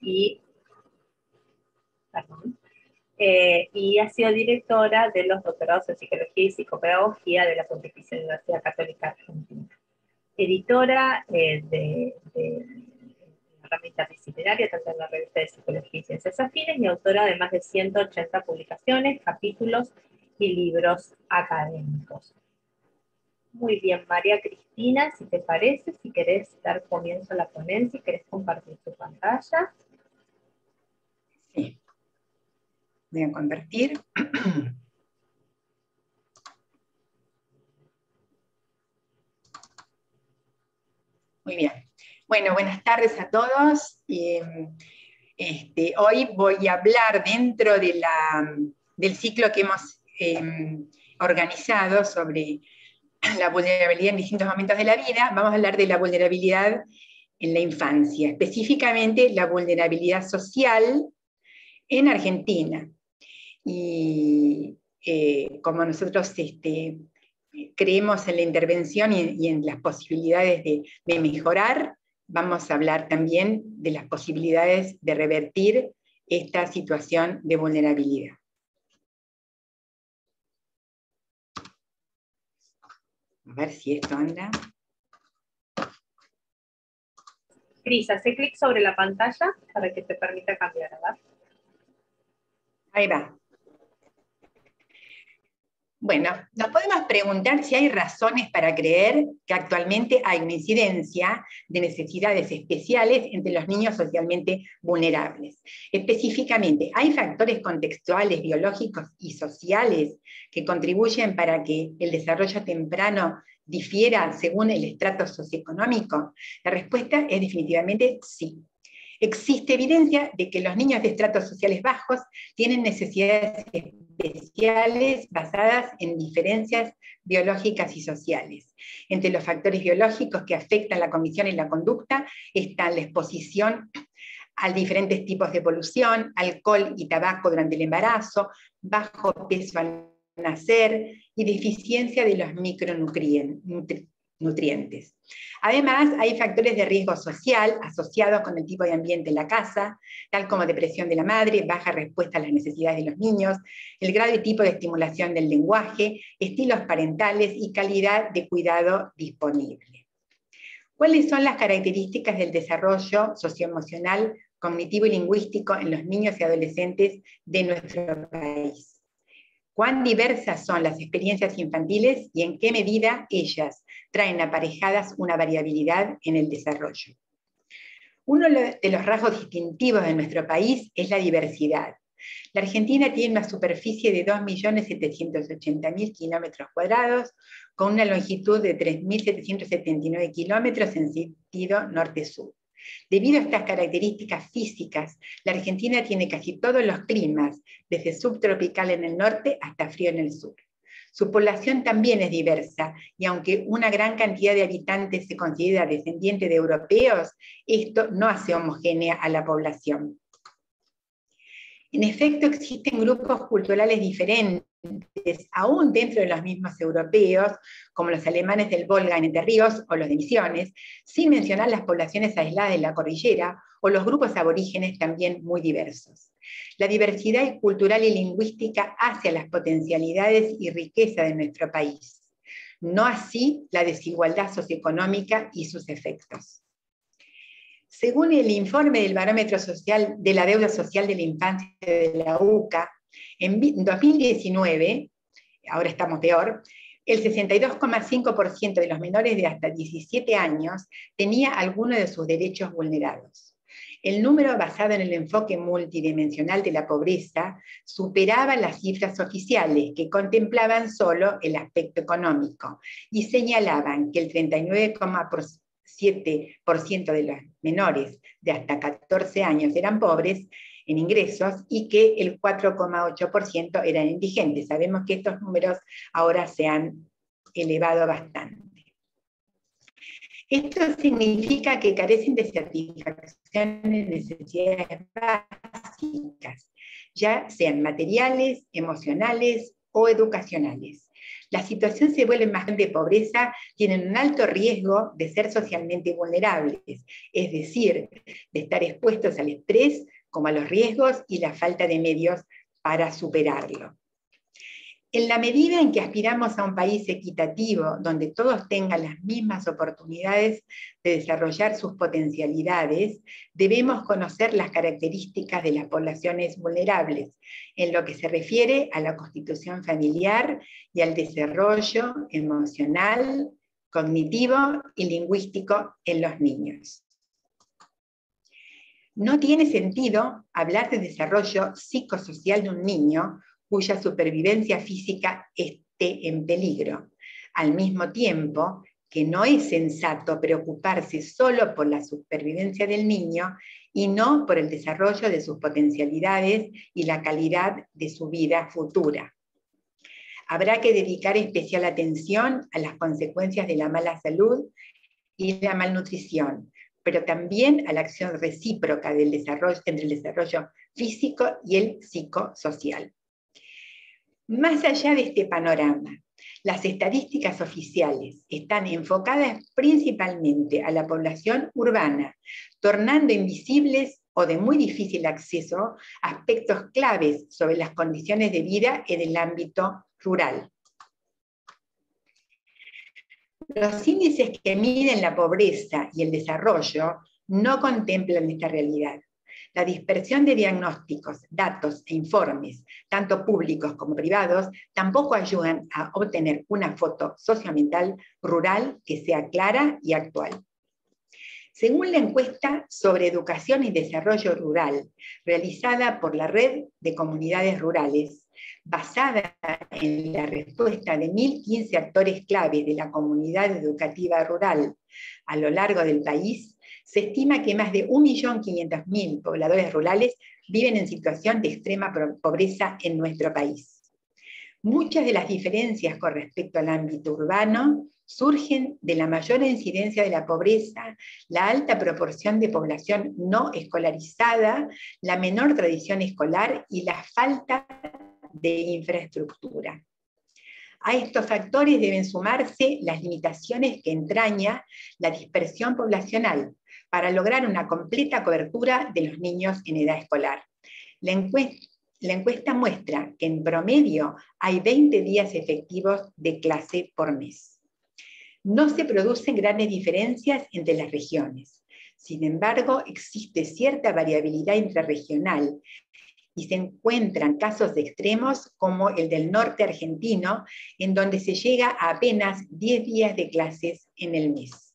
y, eh, y ha sido directora de los doctorados en Psicología y Psicopedagogía de la Pontificia Universidad Católica Argentina. Editora eh, de, de herramientas disciplinarias, tanto en la revista de Psicología y Ciencias Afines, y autora de más de 180 publicaciones, capítulos y libros académicos. Muy bien, María Cristina, si te parece, si querés dar comienzo a la ponencia, si querés compartir tu pantalla. Sí. Voy a convertir. Muy bien. Bueno, buenas tardes a todos. Este, hoy voy a hablar dentro de la, del ciclo que hemos em, organizado sobre la vulnerabilidad en distintos momentos de la vida, vamos a hablar de la vulnerabilidad en la infancia, específicamente la vulnerabilidad social en Argentina. Y eh, como nosotros este, creemos en la intervención y, en las posibilidades de, de, mejorar, vamos a hablar también de las posibilidades de revertir esta situación de vulnerabilidad. A ver si esto anda. Cris, hace clic sobre la pantalla para que te permita cambiar, ¿verdad? Ahí va. Bueno, nos podemos preguntar si hay razones para creer que actualmente hay una incidencia de necesidades especiales entre los niños socialmente vulnerables. Específicamente, ¿hay factores contextuales, biológicos y sociales que contribuyen para que el desarrollo temprano difiera según el estrato socioeconómico? La respuesta es definitivamente sí. Existe evidencia de que los niños de estratos sociales bajos tienen necesidades especiales basadas en diferencias biológicas y sociales. Entre los factores biológicos que afectan la comisión y la conducta están la exposición a diferentes tipos de polución, alcohol y tabaco durante el embarazo, bajo peso al nacer y deficiencia de los micronutrientes nutrientes. Además, hay factores de riesgo social asociados con el tipo de ambiente en la casa, tal como depresión de la madre, baja respuesta a las necesidades de los niños, el grado y tipo de estimulación del lenguaje, estilos parentales y calidad de cuidado disponible. ¿Cuáles son las características del desarrollo socioemocional, cognitivo y lingüístico en los niños y adolescentes de nuestro país? cuán diversas son las experiencias infantiles y en qué medida ellas traen aparejadas una variabilidad en el desarrollo. Uno de los rasgos distintivos de nuestro país es la diversidad. La Argentina tiene una superficie de 2.780.000 kilómetros cuadrados, con una longitud de 3.779 kilómetros en sentido norte-sur. Debido a estas características físicas, la Argentina tiene casi todos los climas, desde subtropical en el norte hasta frío en el sur. Su población también es diversa y aunque una gran cantidad de habitantes se considera descendiente de europeos, esto no hace homogénea a la población. En efecto, existen grupos culturales diferentes, aún dentro de los mismos europeos, como los alemanes del Volga en Entre Ríos o los de Misiones, sin mencionar las poblaciones aisladas de la cordillera o los grupos aborígenes también muy diversos. La diversidad cultural y lingüística hace a las potencialidades y riqueza de nuestro país, no así la desigualdad socioeconómica y sus efectos. Según el informe del barómetro social de la deuda social de la infancia de la UCA, en 2019, ahora estamos peor, el 62,5% de los menores de hasta 17 años tenía alguno de sus derechos vulnerados. El número basado en el enfoque multidimensional de la pobreza superaba las cifras oficiales que contemplaban solo el aspecto económico y señalaban que el 39,5% 7% de los menores de hasta 14 años eran pobres en ingresos y que el 4,8% eran indigentes. Sabemos que estos números ahora se han elevado bastante. Esto significa que carecen de satisfacción de necesidades básicas, ya sean materiales, emocionales o educacionales. la situación se vuelve más de pobreza, tienen un alto riesgo de ser socialmente vulnerables, es decir, de estar expuestos al estrés como a los riesgos y la falta de medios para superarlo. En la medida en que aspiramos a un país equitativo, donde todos tengan las mismas oportunidades de desarrollar sus potencialidades, debemos conocer las características de las poblaciones vulnerables en lo que se refiere a la constitución familiar y al desarrollo emocional, cognitivo y lingüístico en los niños. No tiene sentido hablar de desarrollo psicosocial de un niño cuya supervivencia física esté en peligro. Al mismo tiempo que no es sensato preocuparse solo por la supervivencia del niño y no por el desarrollo de sus potencialidades y la calidad de su vida futura. Habrá que dedicar especial atención a las consecuencias de la mala salud y la malnutrición, pero también a la acción recíproca del desarrollo, entre el desarrollo físico y el psicosocial. Más allá de este panorama, las estadísticas oficiales están enfocadas principalmente a la población urbana, tornando invisibles o de muy difícil acceso aspectos claves sobre las condiciones de vida en el ámbito rural. Los índices que miden la pobreza y el desarrollo no contemplan esta realidad. La dispersión de diagnósticos, datos e informes, tanto públicos como privados, tampoco ayudan a obtener una foto socioambiental rural que sea clara y actual. Según la encuesta sobre educación y desarrollo rural, realizada por la Red de Comunidades Rurales, basada en la respuesta de 1.015 actores clave de la comunidad educativa rural a lo largo del país, se estima que más de 1.500.000 pobladores rurales viven en situación de extrema pobreza en nuestro país. Muchas de las diferencias con respecto al ámbito urbano surgen de la mayor incidencia de la pobreza, la alta proporción de población no escolarizada, la menor tradición escolar y la falta de infraestructura. A estos factores deben sumarse las limitaciones que entraña la dispersión poblacional, para lograr una completa cobertura de los niños en edad escolar. La encuesta, muestra que en promedio hay 20 días efectivos de clase por mes. No se producen grandes diferencias entre las regiones. Sin embargo, existe cierta variabilidad intrarregional y se encuentran casos de extremos como el del norte argentino, en donde se llega a apenas 10 días de clases en el mes.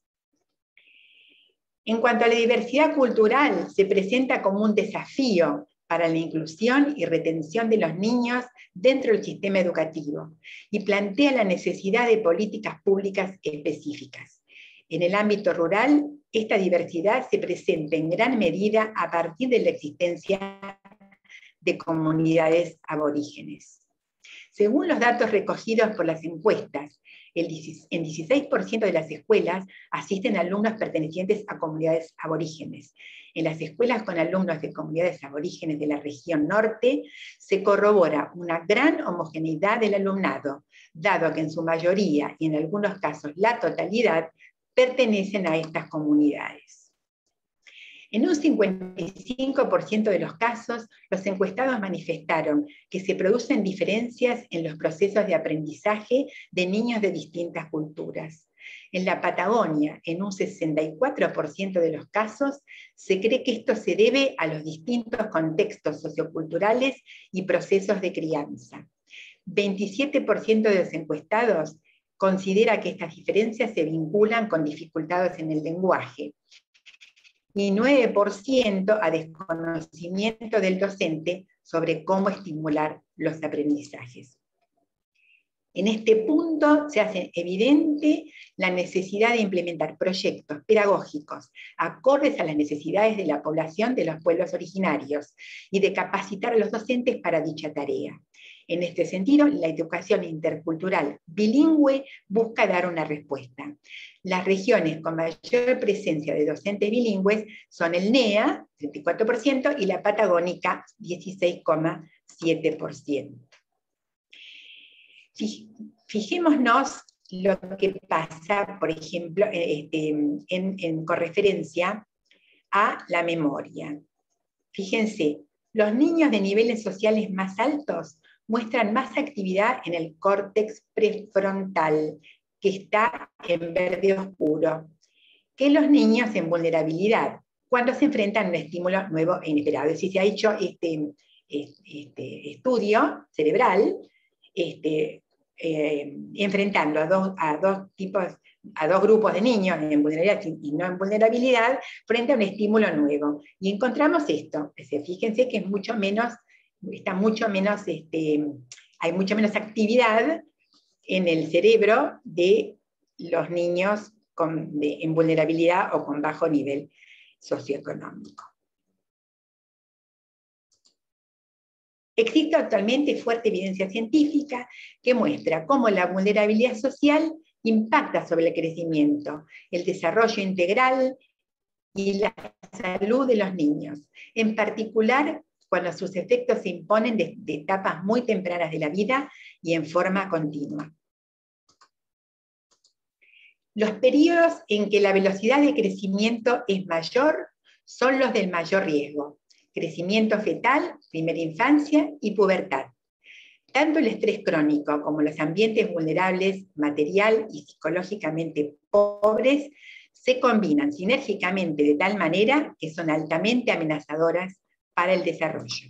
En cuanto a la diversidad cultural, se presenta como un desafío para la inclusión y retención de los niños dentro del sistema educativo y plantea la necesidad de políticas públicas específicas. En el ámbito rural, esta diversidad se presenta en gran medida a partir de la existencia de comunidades aborígenes. Según los datos recogidos por las encuestas, en 16% de las escuelas asisten alumnos pertenecientes a comunidades aborígenes. En las escuelas con alumnos de comunidades aborígenes de la región norte se corrobora una gran homogeneidad del alumnado, dado que en su mayoría y en algunos casos la totalidad pertenecen a estas comunidades. En un 55% de los casos, los encuestados manifestaron que se producen diferencias en los procesos de aprendizaje de niños de distintas culturas. En la Patagonia, en un 64% de los casos, se cree que esto se debe a los distintos contextos socioculturales y procesos de crianza. 27% de los encuestados considera que estas diferencias se vinculan con dificultades en el lenguaje y 9% a desconocimiento del docente sobre cómo estimular los aprendizajes. En este punto se hace evidente la necesidad de implementar proyectos pedagógicos acordes a las necesidades de la población de los pueblos originarios y de capacitar a los docentes para dicha tarea. En este sentido, la educación intercultural bilingüe busca dar una respuesta. Las regiones con mayor presencia de docentes bilingües son el NEA, 34%, y la Patagónica, 16,7%. Fijémonos lo que pasa, por ejemplo, eh, este, en, con referencia a la memoria. Fíjense, los niños de niveles sociales más altos muestran más actividad en el córtex prefrontal, que está en verde oscuro, que los niños en vulnerabilidad, cuando se enfrentan a un estímulo nuevo e inesperado. Es decir, se ha hecho este, este estudio cerebral este, eh, enfrentando a dos, a dos tipos, a dos grupos de niños en vulnerabilidad y no en vulnerabilidad frente a un estímulo nuevo. Y encontramos esto. Fíjense que es mucho menos, está mucho menos, este, hay mucho menos actividad en el cerebro de los niños con, en vulnerabilidad o con bajo nivel socioeconómico. Existe actualmente fuerte evidencia científica que muestra cómo la vulnerabilidad social impacta sobre el crecimiento, el desarrollo integral y la salud de los niños, en particular cuando sus efectos se imponen de, etapas muy tempranas de la vida y en forma continua. Los periodos en que la velocidad de crecimiento es mayor son los del mayor riesgo, crecimiento fetal, primera infancia y pubertad. Tanto el estrés crónico como los ambientes vulnerables, material y psicológicamente pobres, se combinan sinérgicamente de tal manera que son altamente amenazadoras para el desarrollo.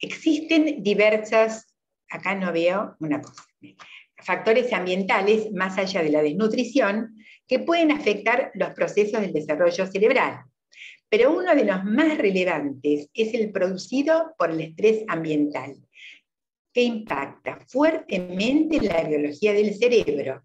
Existen diversas, acá no veo una cosa, factores ambientales más allá de la desnutrición que pueden afectar los procesos del desarrollo cerebral. Pero uno de los más relevantes es el producido por el estrés ambiental, que impacta fuertemente la biología del cerebro,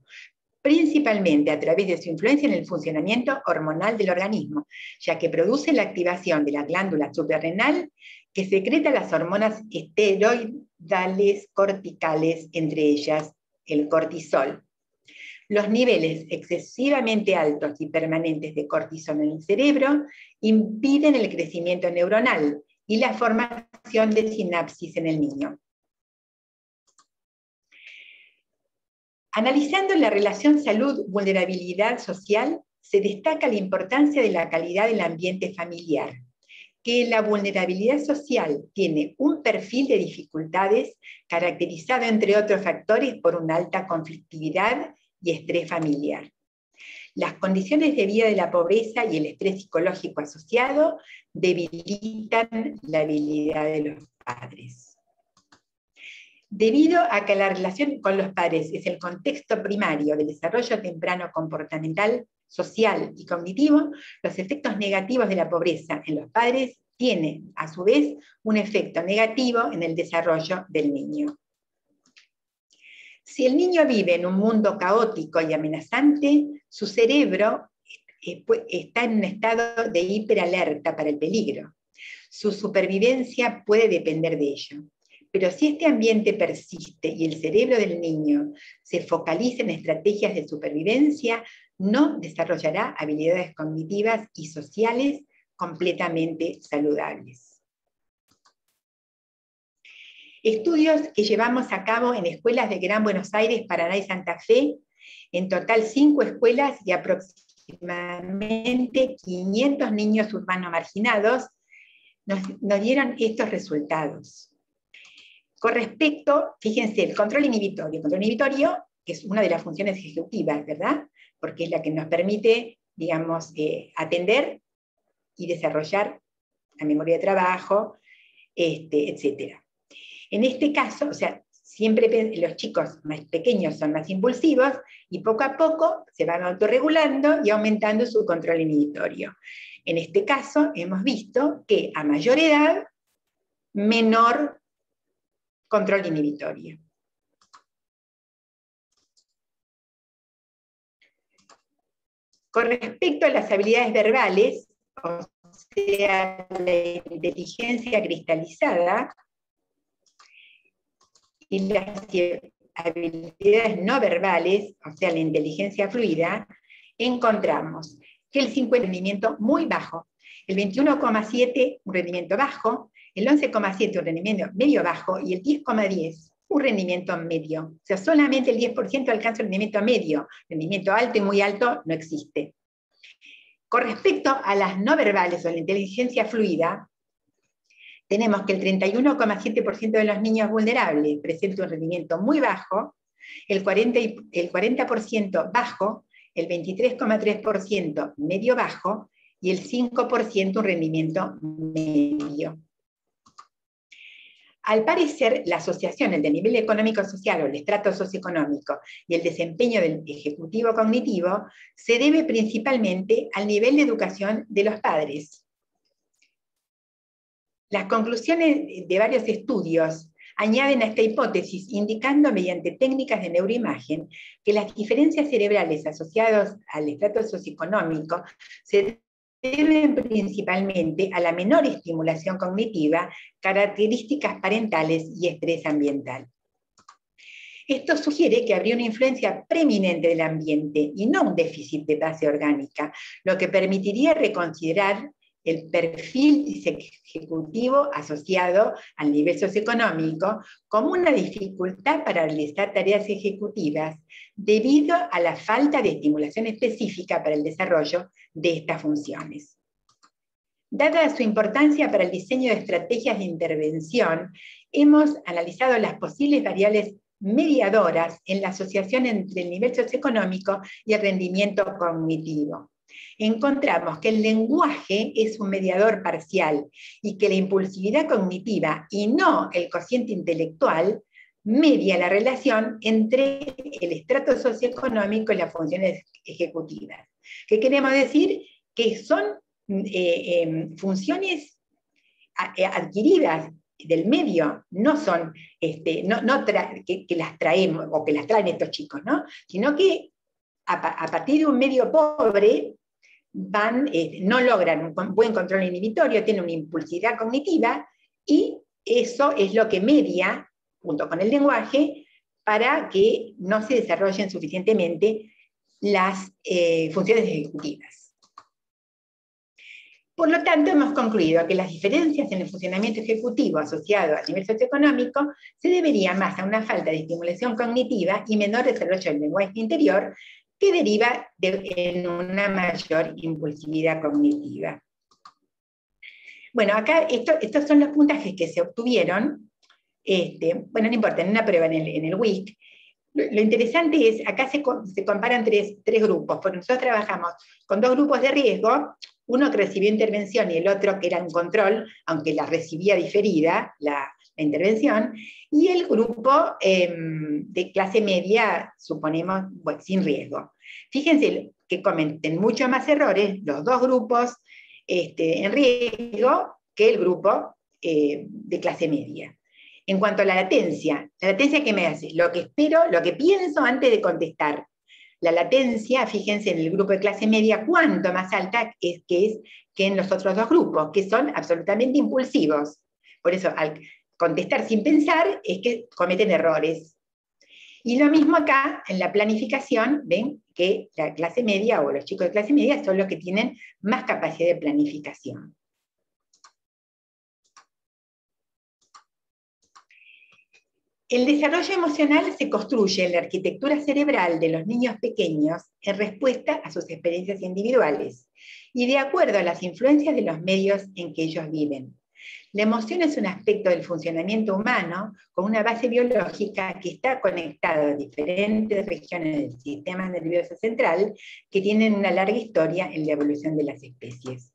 principalmente a través de su influencia en el funcionamiento hormonal del organismo, ya que produce la activación de la glándula suprarrenal que secreta las hormonas esteroidales corticales, entre ellas el cortisol. Los niveles excesivamente altos y permanentes de cortisol en el cerebro impiden el crecimiento neuronal y la formación de sinapsis en el niño. Analizando la relación salud-vulnerabilidad social, se destaca la importancia de la calidad del ambiente familiar, que la vulnerabilidad social tiene un perfil de dificultades caracterizado, entre otros factores, por una alta conflictividad y estrés familiar. Las condiciones de vida de la pobreza y el estrés psicológico asociado debilitan la habilidad de los padres. Debido a que la relación con los padres es el contexto primario del desarrollo temprano comportamental, social y cognitivo, los efectos negativos de la pobreza en los padres tienen, a su vez, un efecto negativo en el desarrollo del niño. Si el niño vive en un mundo caótico y amenazante, su cerebro eh, está en un estado de hiperalerta para el peligro. Su supervivencia puede depender de ello. Pero si este ambiente persiste y el cerebro del niño se focaliza en estrategias de supervivencia, no desarrollará habilidades cognitivas y sociales completamente saludables. Estudios que llevamos a cabo en escuelas de Gran Buenos Aires, Paraná y Santa Fe, en total cinco escuelas y aproximadamente 500 niños urbanos marginados, nos, dieron estos resultados. Con respecto, fíjense, el control inhibitorio. El control inhibitorio, que es una de las funciones ejecutivas, ¿verdad? Porque es la que nos permite, digamos, eh, atender y desarrollar la memoria de trabajo, este, etc. En este caso, o sea, siempre los chicos más pequeños son más impulsivos y poco a poco se van autorregulando y aumentando su control inhibitorio. En este caso, hemos visto que a mayor edad, menor control inhibitorio. Con respecto a las habilidades verbales, o sea, la inteligencia cristalizada, y las habilidades no verbales, o sea, la inteligencia fluida, encontramos que el 50 rendimiento muy bajo, el 21,7 un rendimiento bajo, el 11,7 un rendimiento medio bajo y el 10,10 un rendimiento medio. O sea, solamente el 10% alcanza el rendimiento medio. Rendimiento alto y muy alto no existe. Con respecto a las no verbales o la inteligencia fluida, tenemos que el 31,7% de los niños vulnerables presenta un rendimiento muy bajo, el 40%, el 40 bajo, el 23,3% medio bajo y el 5% un rendimiento medio. Al parecer, la asociación entre el nivel económico-social o el estrato socioeconómico y el desempeño del ejecutivo cognitivo se debe principalmente al nivel de educación de los padres. Las conclusiones de varios estudios añaden a esta hipótesis indicando mediante técnicas de neuroimagen que las diferencias cerebrales asociadas al estrato socioeconómico se deben principalmente a la menor estimulación cognitiva, características parentales y estrés ambiental. Esto sugiere que habría una influencia preeminente del ambiente y no un déficit de base orgánica, lo que permitiría reconsiderar el perfil ejecutivo asociado al nivel socioeconómico como una dificultad para realizar tareas ejecutivas debido a la falta de estimulación específica para el desarrollo de estas funciones. Dada su importancia para el diseño de estrategias de intervención, hemos analizado las posibles variables mediadoras en la asociación entre el nivel socioeconómico y el rendimiento cognitivo encontramos que el lenguaje es un mediador parcial y que la impulsividad cognitiva y no el cociente intelectual media la relación entre el estrato socioeconómico y las funciones ejecutivas. ¿Qué queremos decir? Que son eh, em, funciones eh, adquiridas del medio, no son este, no, que, las traemos o que las traen estos chicos, ¿no? sino que a, a partir de un medio pobre van, eh, no logran un buen control inhibitorio, tienen una impulsividad cognitiva y eso es lo que media, junto con el lenguaje, para que no se desarrollen suficientemente las eh, funciones ejecutivas. Por lo tanto, hemos concluido que las diferencias en el funcionamiento ejecutivo asociado al nivel socioeconómico se deberían más a una falta de estimulación cognitiva y menor desarrollo del lenguaje interior que deriva en una mayor impulsividad cognitiva. Bueno, acá estos son los puntajes que se obtuvieron. Este, bueno, no importa, en una prueba en el, en el WIC. Lo, interesante es, acá se, se comparan tres, tres, grupos, porque nosotros trabajamos con dos grupos de riesgo, uno que recibió intervención y el otro que era en control, aunque la recibía diferida, la, intervención, y el grupo em, de clase media, suponemos, sin riesgo. Fíjense que cometen mucho más errores los dos grupos este, en riesgo que el grupo eh, de clase media. En cuanto a la latencia, la latencia que me hace, lo que espero, lo que pienso antes de contestar. La latencia, fíjense en el grupo de clase media, cuánto más alta es que es que en los otros dos grupos, que son absolutamente impulsivos. Por eso, al contestar sin pensar es que cometen errores. Y lo mismo acá, en la planificación, ven que la clase media o los chicos de clase media son los que tienen más capacidad de planificación. El desarrollo emocional se construye en la arquitectura cerebral de los niños pequeños en respuesta a sus experiencias individuales y de acuerdo a las influencias de los medios en que ellos viven. La emoción es un aspecto del funcionamiento humano con una base biológica que está conectada a diferentes regiones del sistema nervioso central que tienen una larga historia en la evolución de las especies.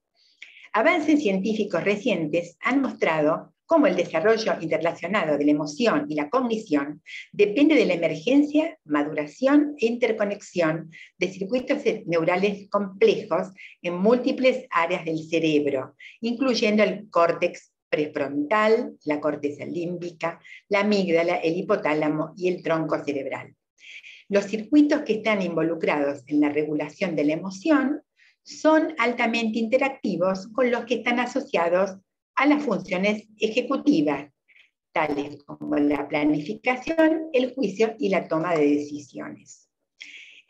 Avances científicos recientes han mostrado cómo el desarrollo interrelacionado de la emoción y la cognición depende de la emergencia, maduración e interconexión de circuitos neurales complejos en múltiples áreas del cerebro, incluyendo el córtex prefrontal, la corteza límbica, la amígdala, el hipotálamo y el tronco cerebral. Los circuitos que están involucrados en la regulación de la emoción son altamente interactivos con los que están asociados a las funciones ejecutivas, tales como la planificación, el juicio y la toma de decisiones.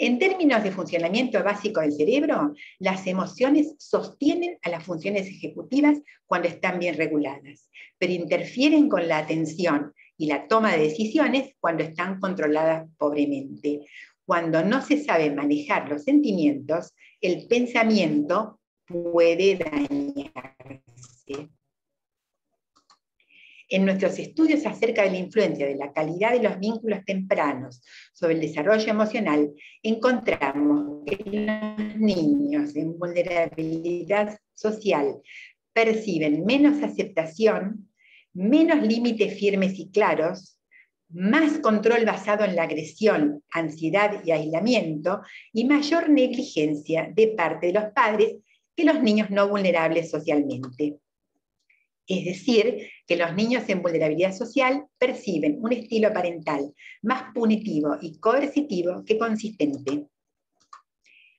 En términos de funcionamiento básico del cerebro, las emociones sostienen a las funciones ejecutivas cuando están bien reguladas, pero interfieren con la atención y la toma de decisiones cuando están controladas pobremente. Cuando no se sabe manejar los sentimientos, el pensamiento puede dañarse. En nuestros estudios acerca de la influencia de la calidad de los vínculos tempranos sobre el desarrollo emocional, encontramos que los niños en vulnerabilidad social perciben menos aceptación, menos límites firmes y claros, más control basado en la agresión, ansiedad y aislamiento, y mayor negligencia de parte de los padres que los niños no vulnerables socialmente. Es decir, que los niños en vulnerabilidad social perciben un estilo parental más punitivo y coercitivo que consistente.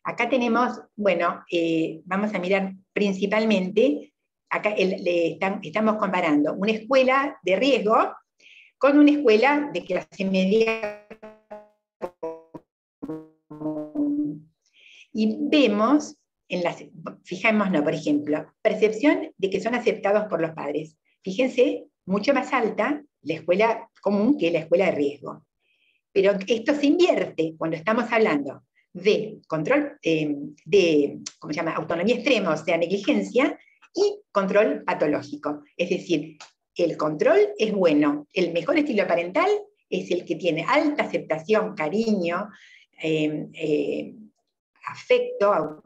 Acá tenemos, bueno, eh, vamos a mirar principalmente, acá estamos comparando una escuela de riesgo con una escuela de clase media. Y vemos en las, fijémonos, por ejemplo, percepción de que son aceptados por los padres. Fíjense, mucho más alta la escuela común que la escuela de riesgo. Pero esto se invierte cuando estamos hablando de control eh, de, ¿cómo se llama?, autonomía extrema, o sea, negligencia, y control patológico. Es decir, el control es bueno. El mejor estilo parental es el que tiene alta aceptación, cariño, eh, eh, afecto,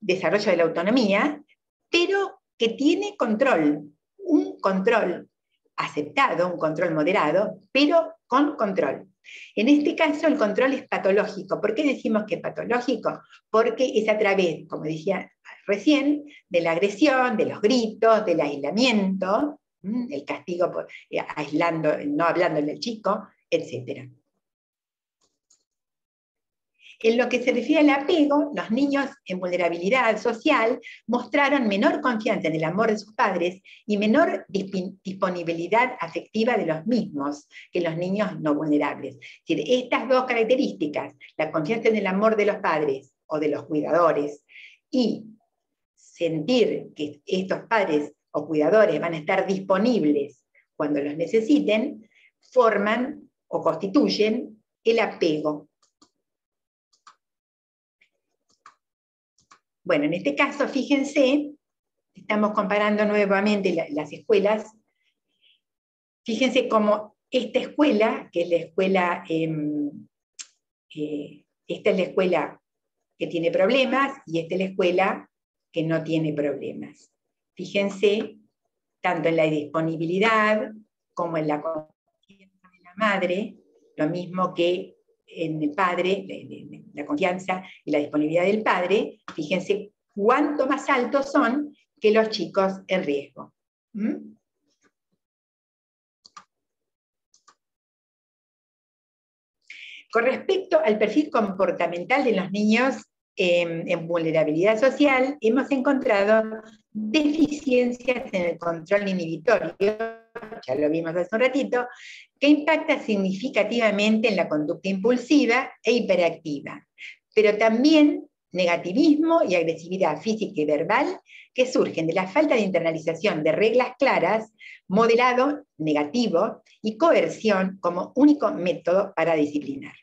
desarrollo de la autonomía, pero que tiene control, un control aceptado, un control moderado, pero con control. En este caso el control es patológico. ¿Por qué decimos que es patológico? Porque es a través, como decía recién, de la agresión, de los gritos, del aislamiento, el castigo por, aislando, no hablándole al chico, etc. En lo que se refiere al apego, los niños en vulnerabilidad social mostraron menor confianza en el amor de sus padres y menor disponibilidad afectiva de los mismos que los niños no vulnerables. estas dos características, la confianza en el amor de los padres o de los cuidadores y sentir que estos padres o cuidadores van a estar disponibles cuando los necesiten, forman o constituyen el apego Bueno, en este caso, fíjense, estamos comparando nuevamente las escuelas. Fíjense cómo esta escuela, que es la escuela, em, eh, esta es la escuela que tiene problemas y esta es la escuela que no tiene problemas. Fíjense, tanto en la disponibilidad como en la confianza de la madre, lo mismo que en el padre, la confianza y la disponibilidad del padre, fíjense cuánto más altos son que los chicos en riesgo. ¿Mm? Con respecto al perfil comportamental de los niños en vulnerabilidad social, hemos encontrado deficiencias en el control inhibitorio, ya lo vimos hace un ratito, que impacta significativamente en la conducta impulsiva e hiperactiva, pero también negativismo y agresividad física y verbal que surgen de la falta de internalización de reglas claras, modelado negativo y coerción como único método para disciplinar.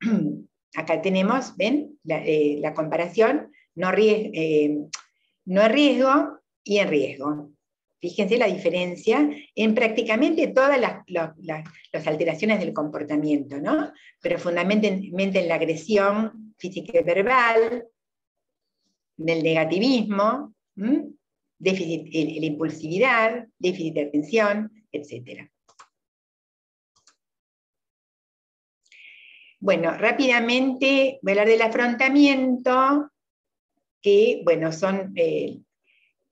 Acá tenemos, ven, la, eh, comparación, no, eh, no riesgo y en riesgo. Fíjense la diferencia en prácticamente todas las, alteraciones del comportamiento, ¿no? Pero fundamentalmente en la agresión física y verbal, del negativismo, déficit, la impulsividad, déficit de atención, etc. Bueno, rápidamente voy a hablar del afrontamiento, que, bueno, son eh,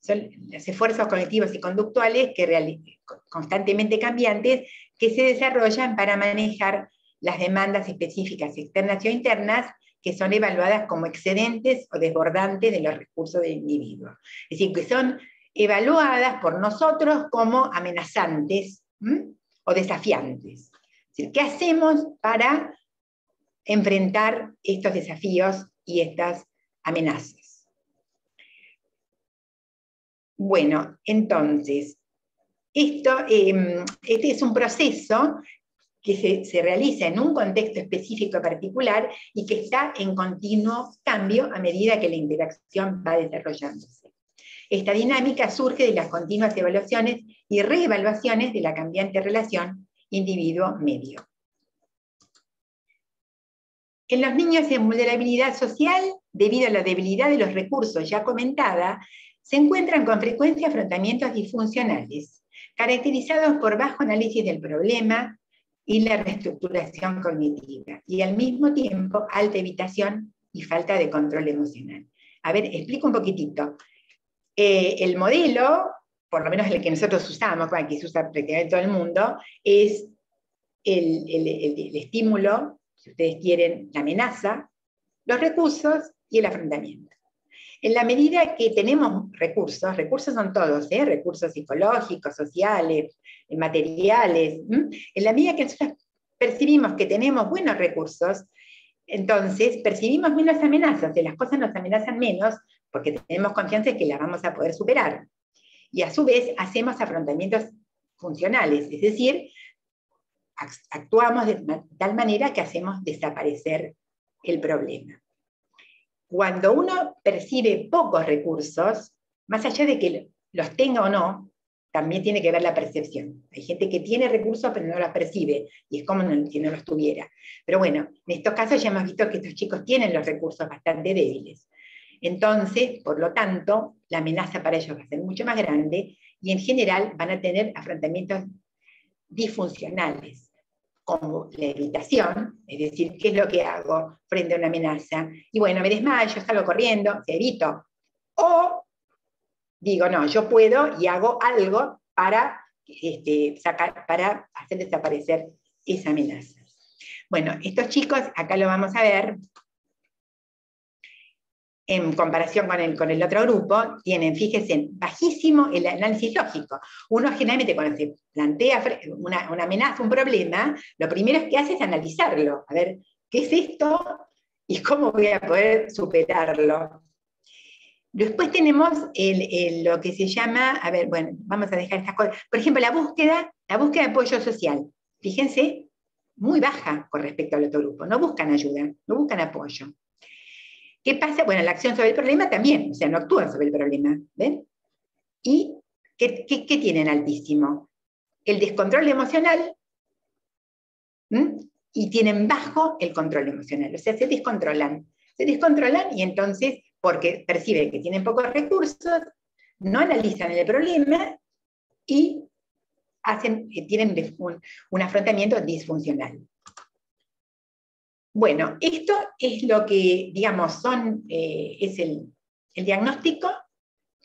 son los esfuerzos colectivos y conductuales que constantemente cambiantes que se desarrollan para manejar las demandas específicas externas o internas que son evaluadas como excedentes o desbordantes de los recursos del individuo. Es decir, que son evaluadas por nosotros como amenazantes o desafiantes. Es decir, ¿qué hacemos para enfrentar estos desafíos y estas amenazas. Bueno, entonces, esto, em, este es un proceso que se, realiza en un contexto específico particular y que está en continuo cambio a medida que la interacción va desarrollándose. Esta dinámica surge de las continuas evaluaciones y reevaluaciones de la cambiante relación individuo-medio. En los niños en vulnerabilidad social, debido a la debilidad de los recursos ya comentada, se encuentran con frecuencia afrontamientos disfuncionales, caracterizados por bajo análisis del problema, y la reestructuración cognitiva, y al mismo tiempo alta evitación y falta de control emocional. A ver, explico un poquitito. Eh, el modelo, por lo menos el que nosotros usamos, que se usa prácticamente en todo el mundo, es el, el estímulo, si ustedes quieren, la amenaza, los recursos y el afrontamiento. En la medida que tenemos recursos, recursos son todos, ¿eh? recursos psicológicos, sociales, materiales, en la medida que nosotros percibimos que tenemos buenos recursos, entonces percibimos menos amenazas, que las cosas nos amenazan menos porque tenemos confianza en que las vamos a poder superar. Y a su vez hacemos afrontamientos funcionales, es decir, actuamos de tal manera que hacemos desaparecer el problema cuando uno percibe pocos recursos, más allá de que los tenga o no, también tiene que ver la percepción. Hay gente que tiene recursos pero no los percibe, y es como si no los tuviera. Pero bueno, en estos casos ya hemos visto que estos chicos tienen los recursos bastante débiles. Entonces, por lo tanto, la amenaza para ellos va a ser mucho más grande y en general van a tener afrontamientos disfuncionales como la evitación, es decir, ¿qué es lo que hago frente a una amenaza? Y bueno, me desmayo, salgo corriendo, evito. O digo, no, yo puedo y hago algo para, este, sacar, para hacer desaparecer esa amenaza. Bueno, estos chicos, acá lo vamos a ver, en comparación con el, con el otro grupo, tienen, fíjense, bajísimo el análisis lógico. Uno generalmente cuando se plantea una, amenaza, un problema, lo primero que hace es analizarlo, a ver, ¿qué es esto y cómo voy a poder superarlo? Después tenemos lo que se llama, a ver, bueno, vamos a dejar estas cosas. Por ejemplo, la búsqueda, la búsqueda de apoyo social. Fíjense, muy baja con respecto al otro grupo. No buscan ayuda, no buscan apoyo. ¿Qué pasa? Bueno, la acción sobre el problema también, o sea, no actúan sobre el problema, ¿ven? ¿Y qué, tienen altísimo? El descontrol emocional y tienen bajo el control emocional, o sea, se descontrolan. Se descontrolan y entonces, porque perciben que tienen pocos recursos, no analizan el problema y hacen, eh, tienen un, un afrontamiento disfuncional. Bueno, esto es lo que, digamos, eh, es el, diagnóstico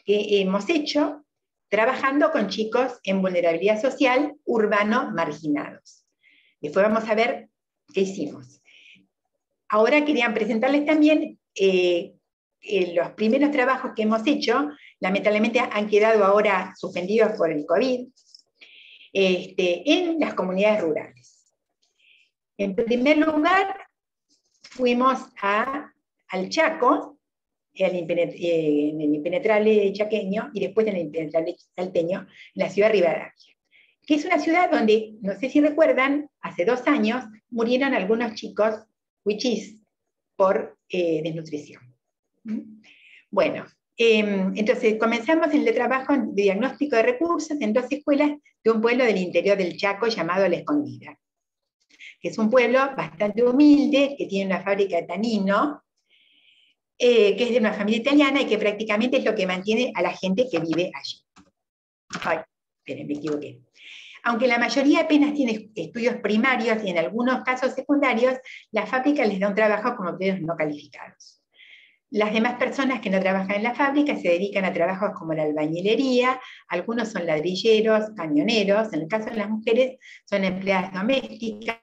que hemos hecho trabajando con chicos en vulnerabilidad social urbano marginados. Después vamos a ver qué hicimos. Ahora querían presentarles también eh, los primeros trabajos que hemos hecho, lamentablemente han quedado ahora suspendidos por el COVID, este, en las comunidades rurales. En primer lugar, fuimos al Chaco, en el impenetrable chaqueño y después en el impenetrable salteño, en la ciudad de Rivadavia, que es una ciudad donde, no sé si recuerdan, hace dos años murieron algunos chicos huichis por eh, desnutrición. ¿Mm? Bueno, em, entonces comenzamos el trabajo de diagnóstico de recursos en dos escuelas de un pueblo del interior del Chaco llamado La Escondida que es un pueblo bastante humilde, que tiene una fábrica de tanino, eh, que es de una familia italiana y que prácticamente es lo que mantiene a la gente que vive allí. Ay, me equivoqué. Aunque la mayoría apenas tiene estudios primarios y en algunos casos secundarios, la fábrica les da un trabajo como empleados no calificados. Las demás personas que no trabajan en la fábrica se dedican a trabajos como la albañilería, algunos son ladrilleros, cañoneros, en el caso de las mujeres son empleadas domésticas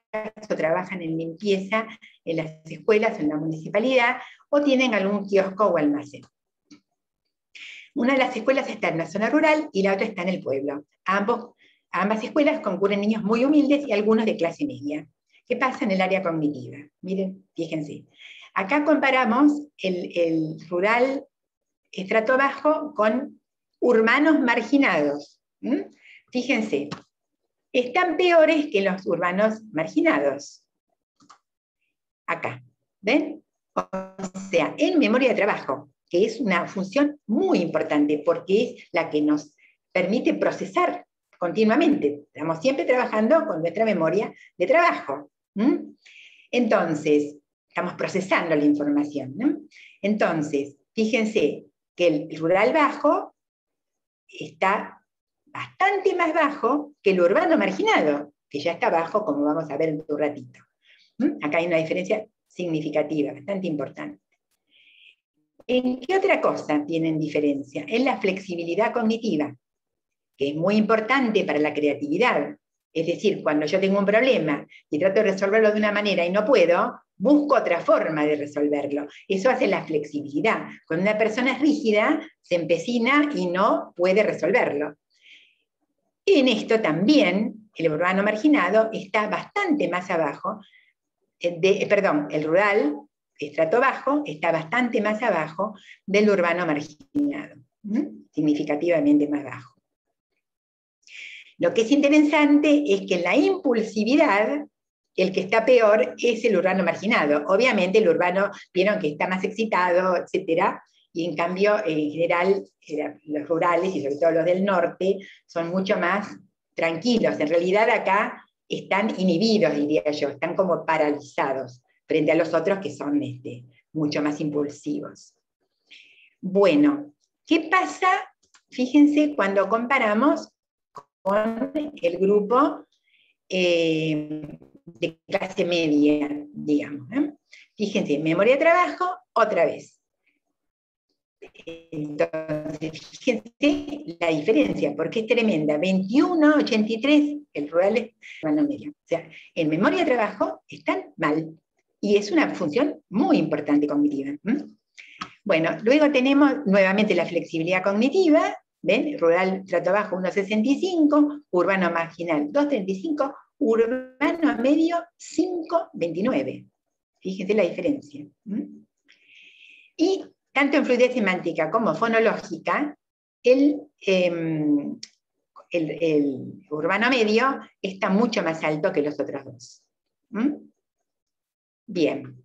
o trabajan en limpieza en las escuelas o en la municipalidad o tienen algún kiosco o almacén. Una de las escuelas está en la zona rural y la otra está en el pueblo. ambas escuelas concurren niños muy humildes y algunos de clase media, ¿Qué pasa en el área cognitiva? Miren, fíjense. Acá comparamos el, rural estrato bajo con urbanos marginados. Fíjense, están peores que los urbanos marginados. Acá, ¿ven? O sea, en memoria de trabajo, que es una función muy importante porque es la que nos permite procesar continuamente. Estamos siempre trabajando con nuestra memoria de trabajo. Entonces, estamos procesando la información. Entonces, fíjense que el rural bajo está bastante más bajo que el urbano marginado, que ya está bajo, como vamos a ver en un ratito. Acá hay una diferencia significativa, bastante importante. ¿En qué otra cosa tienen diferencia? En la flexibilidad cognitiva, que es muy importante para la creatividad. Es decir, cuando yo tengo un problema y trato de resolverlo de una manera y no puedo, busco otra forma de resolverlo. Eso hace la flexibilidad. Cuando una persona es rígida, se empecina y no puede resolverlo. En esto también el urbano marginado está bastante más abajo, eh, perdón, el rural, estrato bajo, está bastante más abajo del urbano marginado, significativamente más bajo. Lo que es interesante es que la impulsividad, el que está peor es el urbano marginado. Obviamente el urbano, vieron que está más excitado, etcétera, y en cambio, en general, los rurales y sobre todo los del norte son mucho más tranquilos. En realidad acá están inhibidos, diría yo, están como paralizados frente a los otros que son este, mucho más impulsivos. Bueno, ¿qué pasa? Fíjense cuando comparamos con el grupo eh, de clase media, digamos. ¿eh? Fíjense, memoria de trabajo, otra vez. Entonces, fíjense la diferencia, porque es tremenda. 21, 83, el rural es medio. O sea, en memoria de trabajo están mal. Y es una función muy importante cognitiva. Bueno, luego tenemos nuevamente la flexibilidad cognitiva, ¿ven? Rural trato bajo 1,65, urbano marginal 2,35, urbano medio 5,29. Fíjense la diferencia. Y tanto en fluidez semántica como fonológica, em, el, urbano medio está mucho más alto que los otros dos. Bien.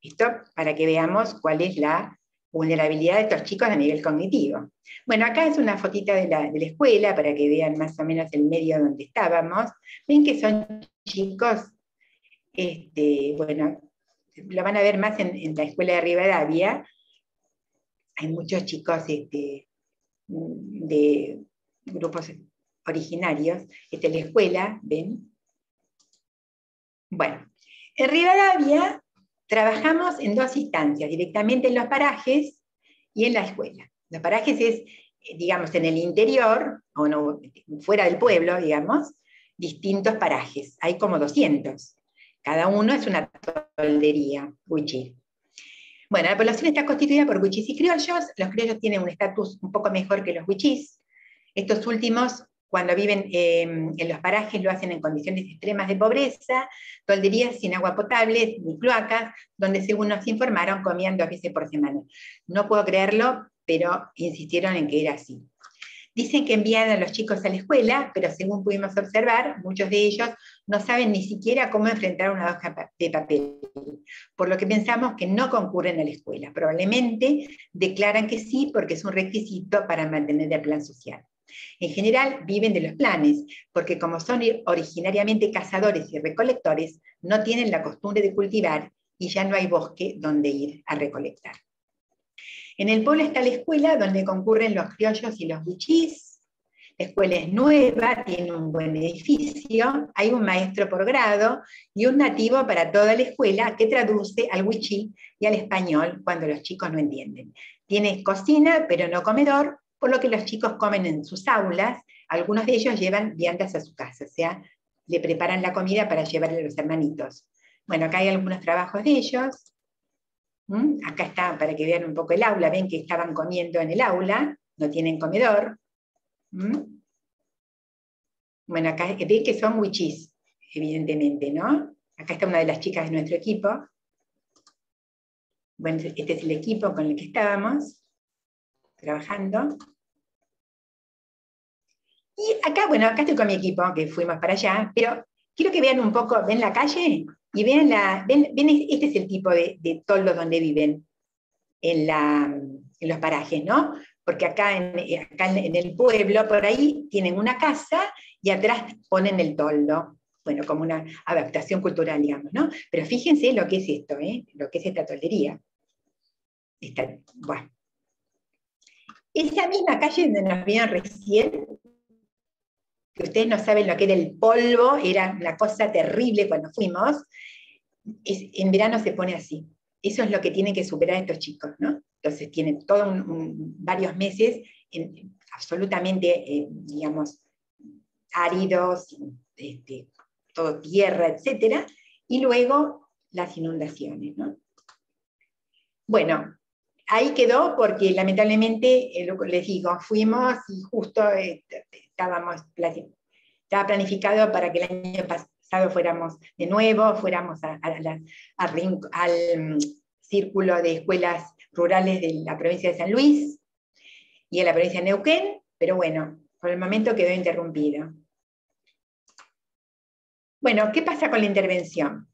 Esto para que veamos cuál es la vulnerabilidad de estos chicos a nivel cognitivo. Bueno, acá es una fotita de la, escuela para que vean más o menos el medio donde estábamos. Ven que son chicos, este, bueno, lo van a ver más en, la escuela de Rivadavia. Hay muchos chicos este, de grupos originarios. Esta es la escuela, ¿ven? Bueno, en Rivadavia trabajamos en dos instancias, directamente en los parajes y en la escuela. Los parajes es, digamos, en el interior, o no, fuera del pueblo, digamos, distintos parajes. Hay como 200. Cada uno es una toldería, huichí. Bueno, la población está constituida por huichís y criollos. Los criollos tienen un estatus un poco mejor que los huichís. Estos últimos cuando viven em, en los parajes lo hacen en condiciones extremas de pobreza, tolderías sin agua potable, ni cloacas, donde según nos informaron comían dos veces por semana. No puedo creerlo, pero insistieron en que era así. Dicen que envían a los chicos a la escuela, pero según pudimos observar, muchos de ellos no saben ni siquiera cómo enfrentar una hoja de papel, por lo que pensamos que no concurren a la escuela. Probablemente declaran que sí porque es un requisito para mantener el plan social. En general viven de los planes, porque como son originariamente cazadores y recolectores, no tienen la costumbre de cultivar y ya no hay bosque donde ir a recolectar. En el pueblo está la escuela donde concurren los criollos y los buchís. La escuela es nueva, tiene un buen edificio, hay un maestro por grado y un nativo para toda la escuela que traduce al wichí y al español cuando los chicos no entienden. Tiene cocina, pero no comedor, por lo que los chicos comen en sus aulas, algunos de ellos llevan viandas a su casa, o sea, le preparan la comida para llevarle a los hermanitos. Bueno, acá hay algunos trabajos de ellos. Acá está para que vean un poco el aula, ven que estaban comiendo en el aula, no tienen comedor. Bueno, acá ven que son wichis, evidentemente, ¿no? Acá está una de las chicas de nuestro equipo. Bueno, este es el equipo con el que estábamos trabajando. Y acá, bueno, acá estoy con mi equipo, que fuimos para allá, pero quiero que vean un poco, ven la calle y vean la, ven, este es el tipo de, de toldos donde viven en, la, en, los parajes, ¿no? Porque acá, en, acá en el pueblo, por ahí, tienen una casa y atrás ponen el toldo bueno, como una adaptación cultural, digamos, ¿no? Pero fíjense lo que es esto, ¿eh? lo que es esta toldería. bueno. Esa misma calle donde nos vieron recién, que ustedes no saben lo que era el polvo, era una cosa terrible cuando fuimos, en verano se pone así. Eso es lo que tienen que superar estos chicos, ¿no? Entonces tienen todos varios meses absolutamente, eh, digamos, áridos, este, todo tierra, etcétera, y luego las inundaciones. Bueno, ahí quedó porque lamentablemente, eh, les digo, fuimos y justo eh, estábamos, estaba planificado para que el año pasado fuéramos de nuevo, fuéramos al mm, círculo de escuelas rurales de la provincia de San Luis y en la provincia de Neuquén, pero bueno, por el momento quedó interrumpido. Bueno, ¿qué pasa con la intervención?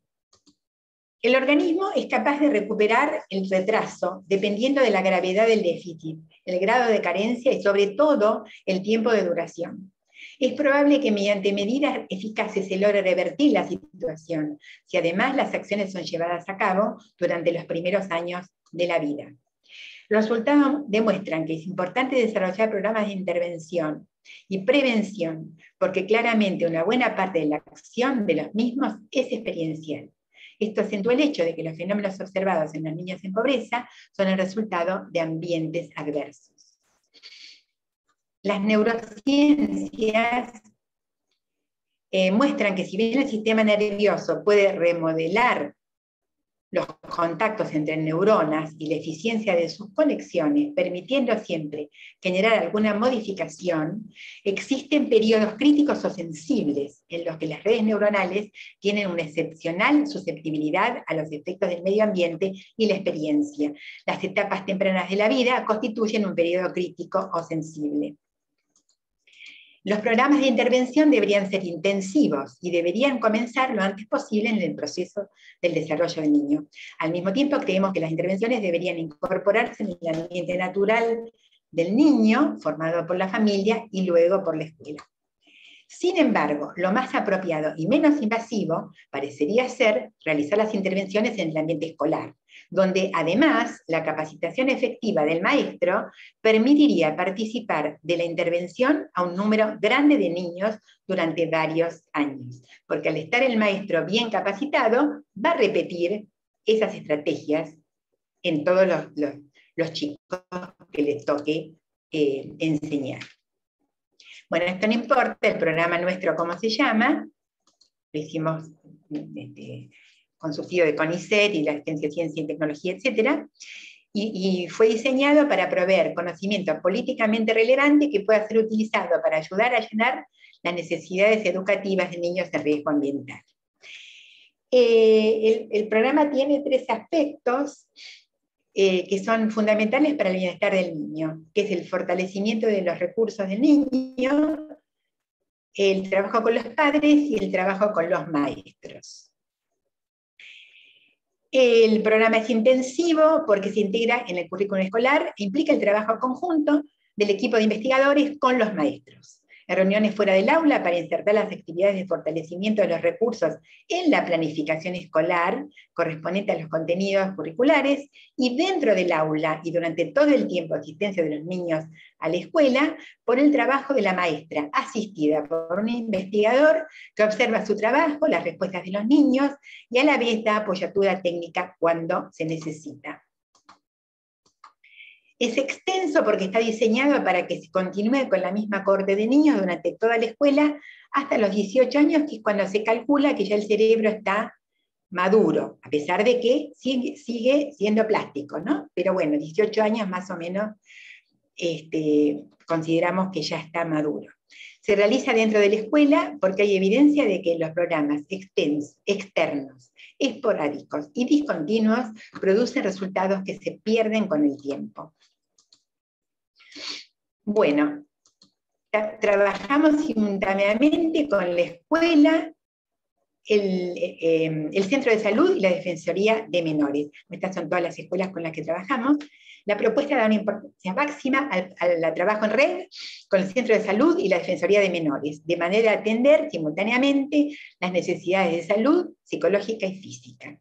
El organismo es capaz de recuperar el retraso dependiendo de la gravedad del déficit, el grado de carencia y sobre todo el tiempo de duración. Es probable que mediante medidas eficaces se logre revertir la situación, si además las acciones son llevadas a cabo durante los primeros años de la vida. Los resultados demuestran que es importante desarrollar programas de intervención y prevención, porque claramente una buena parte de la acción de los mismos es experiencial. Esto acentúa el hecho de que los fenómenos observados en los niños en pobreza son el resultado de ambientes adversos. Las neurociencias eh, muestran que si bien el sistema nervioso puede remodelar los contactos entre neuronas y la eficiencia de sus conexiones, permitiendo siempre generar alguna modificación, existen periodos críticos o sensibles en los que las redes neuronales tienen una excepcional susceptibilidad a los efectos del medio ambiente y la experiencia. Las etapas tempranas de la vida constituyen un periodo crítico o sensible. Los programas de intervención deberían ser intensivos y deberían comenzar lo antes posible en el proceso del desarrollo del niño. Al mismo tiempo, creemos que las intervenciones deberían incorporarse en el ambiente natural del niño, formado por la familia y luego por la escuela. Sin embargo, lo más apropiado y menos invasivo parecería ser realizar las intervenciones en el ambiente escolar, donde además la capacitación efectiva del maestro permitiría participar de la intervención a un número grande de niños durante varios años, porque al estar el maestro bien capacitado, va a repetir esas estrategias en todos los, chicos que les toque eh, enseñar. Bueno, esto no importa, el programa nuestro, ¿cómo se llama? Lo hicimos este, con subsidio de CONICET y la Agencia de Ciencia y Tecnología, etc. Y, fue diseñado para proveer conocimiento políticamente relevante que pueda ser utilizado para ayudar a llenar las necesidades educativas de niños de riesgo ambiental. Eh, el, programa tiene tres aspectos eh, que son fundamentales para el bienestar del niño, que es el fortalecimiento de los recursos del niño, el trabajo con los padres y el trabajo con los maestros. El programa es intensivo porque se integra en el currículum escolar e implica el trabajo conjunto del equipo de investigadores con los maestros reuniones fuera del aula para insertar las actividades de fortalecimiento de los recursos en la planificación escolar correspondiente a los contenidos curriculares y dentro del aula y durante todo el tiempo de asistencia de los niños a la escuela por el trabajo de la maestra, asistida por un investigador que observa su trabajo, las respuestas de los niños y a la vez da apoyatura técnica cuando se necesita. Es extenso porque está diseñado para que se continúe con la misma corte de niños durante toda la escuela hasta los 18 años, que es cuando se calcula que ya el cerebro está maduro, a pesar de que sigue, siendo plástico, ¿no? Pero bueno, 18 años más o menos este, consideramos que ya está maduro. Se realiza dentro de la escuela porque hay evidencia de que los programas externos, esporádicos y discontinuos producen resultados que se pierden con el tiempo. Bueno, trabajamos simultáneamente con la escuela, eh, el, centro de salud y la defensoría de menores. Estas son todas las escuelas con las que trabajamos. La propuesta da una importancia máxima al, trabajo en red con el centro de salud y la defensoría de menores, de manera a atender simultáneamente las necesidades de salud psicológica y física.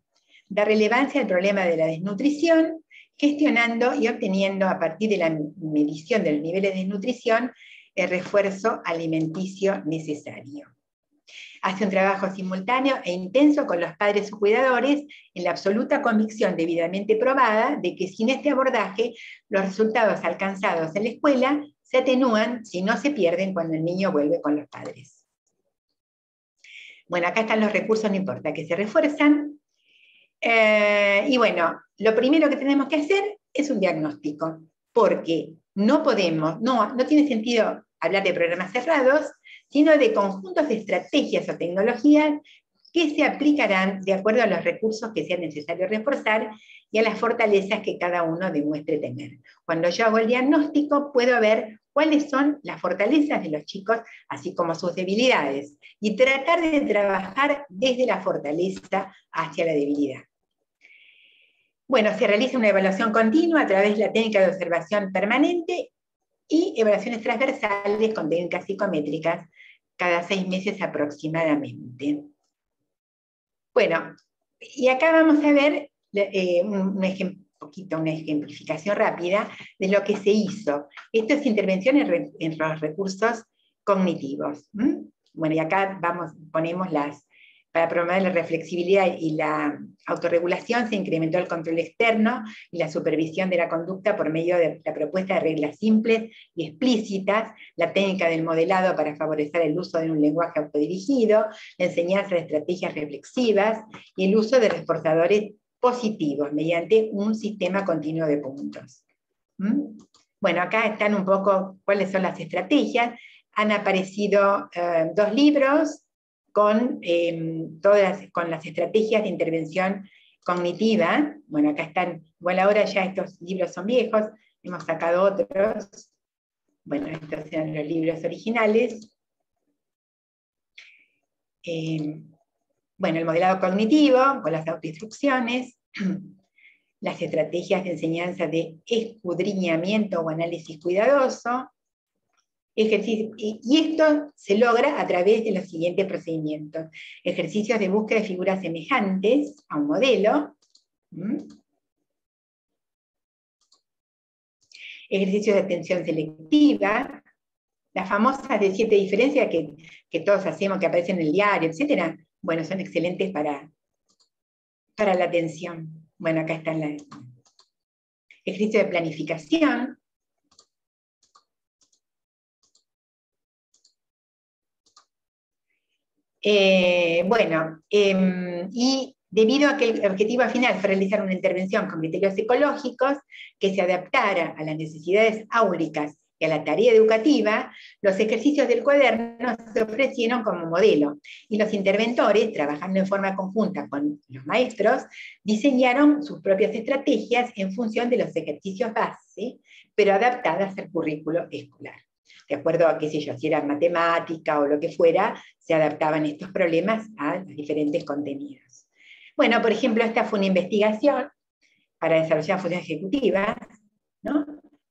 Da relevancia al problema de la desnutrición, gestionando y obteniendo a partir de la medición de los niveles de desnutrición el refuerzo alimenticio necesario. Hace un trabajo simultáneo e intenso con los padres o cuidadores en la absoluta convicción debidamente probada de que sin este abordaje los resultados alcanzados en la escuela se atenúan si no se pierden cuando el niño vuelve con los padres. Bueno, acá están los recursos, no importa, que se refuerzan. Eh, y bueno, lo primero que tenemos que hacer es un diagnóstico, porque no podemos, no, no tiene sentido hablar de programas cerrados sino de conjuntos de estrategias o tecnologías que se aplicarán de acuerdo a los recursos que sea necesario reforzar y a las fortalezas que cada uno demuestre tener. Cuando yo hago el diagnóstico, puedo ver cuáles son las fortalezas de los chicos, así como sus debilidades, y tratar de trabajar desde la fortaleza hacia la debilidad. Bueno, se realiza una evaluación continua a través de la técnica de observación permanente y evaluaciones transversales con técnicas psicométricas cada seis meses aproximadamente. Bueno, y acá vamos a ver eh, un, poquito una ejemplificación rápida de lo que se hizo. Esto es intervención en, los recursos cognitivos. Bueno, y acá vamos, ponemos las, para promover la reflexibilidad y la autorregulación se incrementó el control externo y la supervisión de la conducta por medio de la propuesta de reglas simples y explícitas, la técnica del modelado para favorecer el uso de un lenguaje autodirigido, la enseñanza de estrategias reflexivas y el uso de reforzadores positivos mediante un sistema continuo de puntos. ¿Mm? Bueno, acá están un poco cuáles son las estrategias. Han aparecido eh, dos libros, con, em, todas con las estrategias de intervención cognitiva. Bueno, acá están, igual ahora ya estos libros son viejos, hemos sacado otros. Bueno, estos eran los libros originales. Em, bueno, el modelado cognitivo, con las autoinstrucciones, las estrategias de enseñanza de escudriñamiento o análisis cuidadoso, y esto se logra a través de los siguientes procedimientos. Ejercicios de búsqueda de figuras semejantes a un modelo. Ejercicios de atención selectiva. Las famosas de siete diferencias que, que, todos hacemos, que aparecen en el diario, etc. Bueno, son excelentes para, para la atención. Bueno, acá están las... Ejercicio de planificación, Eh, bueno, em, y debido a que el objetivo final fue realizar una intervención con criterios ecológicos que se adaptara a las necesidades áuricas y a la tarea educativa, los ejercicios del cuaderno se ofrecieron como modelo y los interventores, trabajando en forma conjunta con los maestros, diseñaron sus propias estrategias en función de los ejercicios base, pero adaptadas al currículo escolar de acuerdo a qué sé yo, si era matemática o lo que fuera, se adaptaban estos problemas a los diferentes contenidos. Bueno, por ejemplo, esta fue una investigación para desarrollar funciones ejecutivas, ¿no?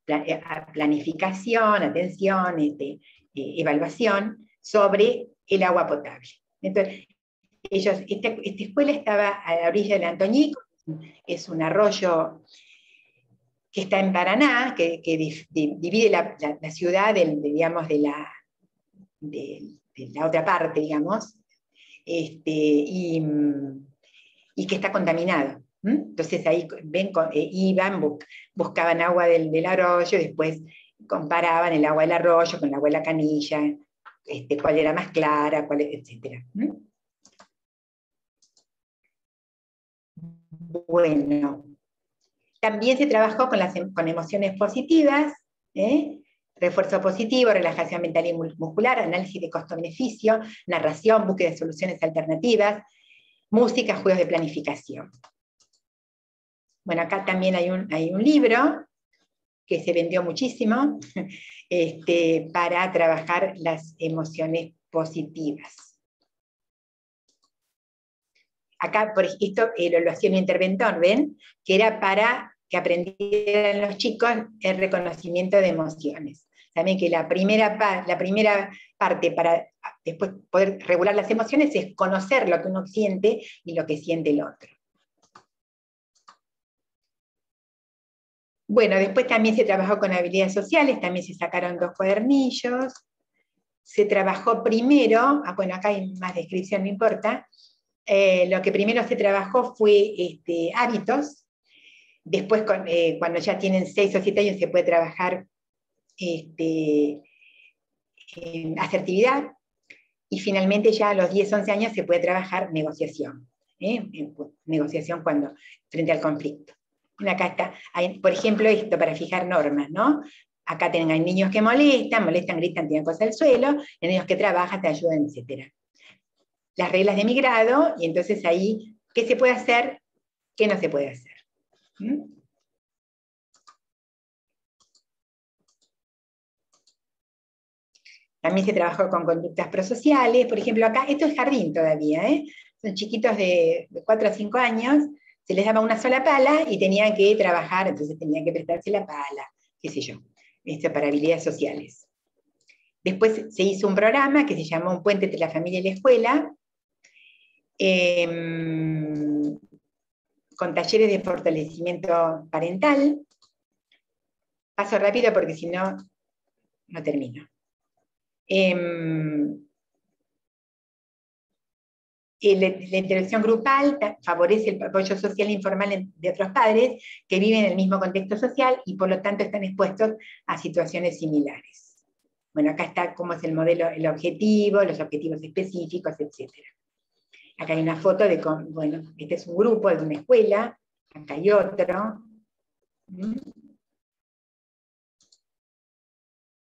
Eh, planificación, atención, este, eh, evaluación sobre el agua potable. Entonces, ellos, esta, esta, escuela estaba a la orilla del Antoñico, es un arroyo que está en Paraná, que, divide la, ciudad de, digamos, de, la, de, la otra parte, digamos, este, y, que está contaminado. Entonces ahí ven, eh, iban, buscaban agua del, arroyo, después comparaban el agua del arroyo con el agua de la canilla, este, cuál era más clara, cuál, etc. Bueno, también se trabajó con, las, em, con emociones positivas, ¿eh? refuerzo positivo, relajación mental y muscular, análisis de costo-beneficio, narración, búsqueda de soluciones alternativas, música, juegos de planificación. Bueno, acá también hay un, hay un libro que se vendió muchísimo este, para trabajar las emociones positivas. Acá, por esto eh, lo, un interventor, ¿ven? Que era para que aprendieran los chicos el reconocimiento de emociones. También que la primera, la primera parte para después poder regular las emociones es conocer lo que uno siente y lo que siente el otro. Bueno, después también se trabajó con habilidades sociales, también se sacaron dos cuadernillos. Se trabajó primero, ah, bueno, acá hay más descripción, no importa. Eh, lo que primero se trabajó fue este, hábitos. Después, eh, cuando ya tienen seis o siete años, se puede trabajar este, asertividad. Y finalmente, ya a los 10, 11 años, se puede trabajar negociación. ¿eh? Negociación cuando, frente al conflicto. Acá está, por ejemplo, esto para fijar normas, ¿no? Acá tienen niños que molestan, molestan, gritan, tienen cosas al suelo, hay niños que trabajan, te ayudan, etc. Las reglas de mi grado, y entonces ahí, ¿qué se puede hacer? ¿Qué no se puede hacer? ¿Mm? También se trabajó con conductas prosociales, por ejemplo, acá, esto es jardín todavía, ¿eh? son chiquitos de, de 4 a 5 años, se les daba una sola pala y tenían que trabajar, entonces tenían que prestarse la pala, qué sé yo, esto para habilidades sociales. Después se hizo un programa que se llamó Un puente entre la familia y la escuela, em, con talleres de fortalecimiento parental. Paso rápido porque si no, no termino. Em, la, interacción grupal favorece el apoyo social e informal de otros padres que viven en el mismo contexto social y por lo tanto están expuestos a situaciones similares. Bueno, acá está cómo es el modelo, el objetivo, los objetivos específicos, etc. Acá hay una foto de, bueno, este es un grupo de una escuela, acá hay otro.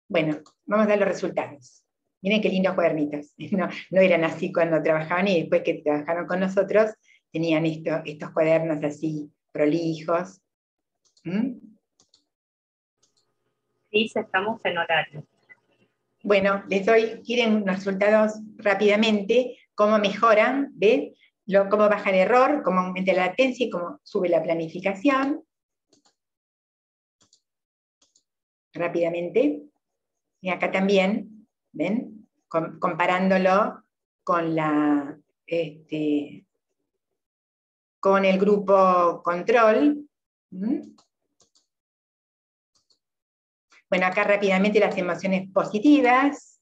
Bueno, vamos a dar los resultados. Miren qué lindos cuadernitos. No, eran así cuando trabajaban y después que trabajaron con nosotros tenían estos cuadernos así prolijos. ¿Mm? Sí, estamos en horario. Bueno, les doy, quieren unos resultados rápidamente, cómo mejoran, ¿ven? cómo baja el error, cómo aumenta la latencia y cómo sube la planificación. Rápidamente. Y acá también, ¿ven? comparándolo con, la, este, con el grupo control. Bueno, acá rápidamente las emociones positivas.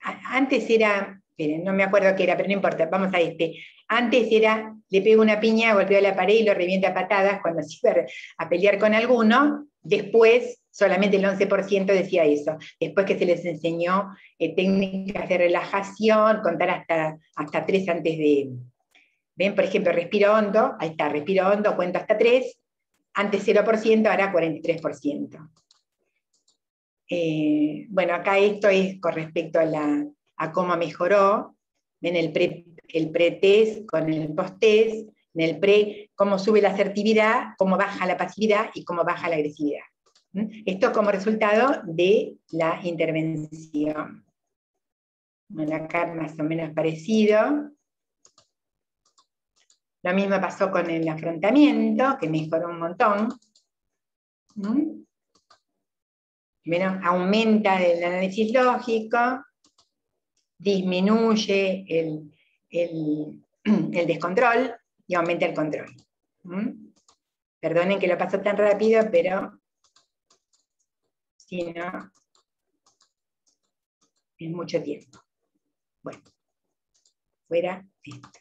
Antes era, no me acuerdo qué era, pero no importa, vamos a este. Antes era, le pego una piña, golpeo la pared y lo revienta a patadas cuando se iba a pelear con alguno. Después solamente el 11% decía eso. Después que se les enseñó eh, técnicas de relajación, contar hasta, hasta tres antes de... Ven, por ejemplo, respiro hondo, ahí está, respiro hondo, cuento hasta tres, antes 0%, ahora 43%. Eh, bueno, acá esto es con respecto a, cómo mejoró, ven el pre-test el con el post-test, en el pre, cómo sube la asertividad, cómo baja la pasividad y cómo baja la agresividad. Esto como resultado de la intervención. Acá más o menos parecido. Lo mismo pasó con el afrontamiento, que mejoró un montón. Aumenta el análisis lógico, disminuye el, el descontrol y aumenta el control. Perdonen que lo paso tan rápido, pero sino en mucho tiempo. Bueno, fuera esto.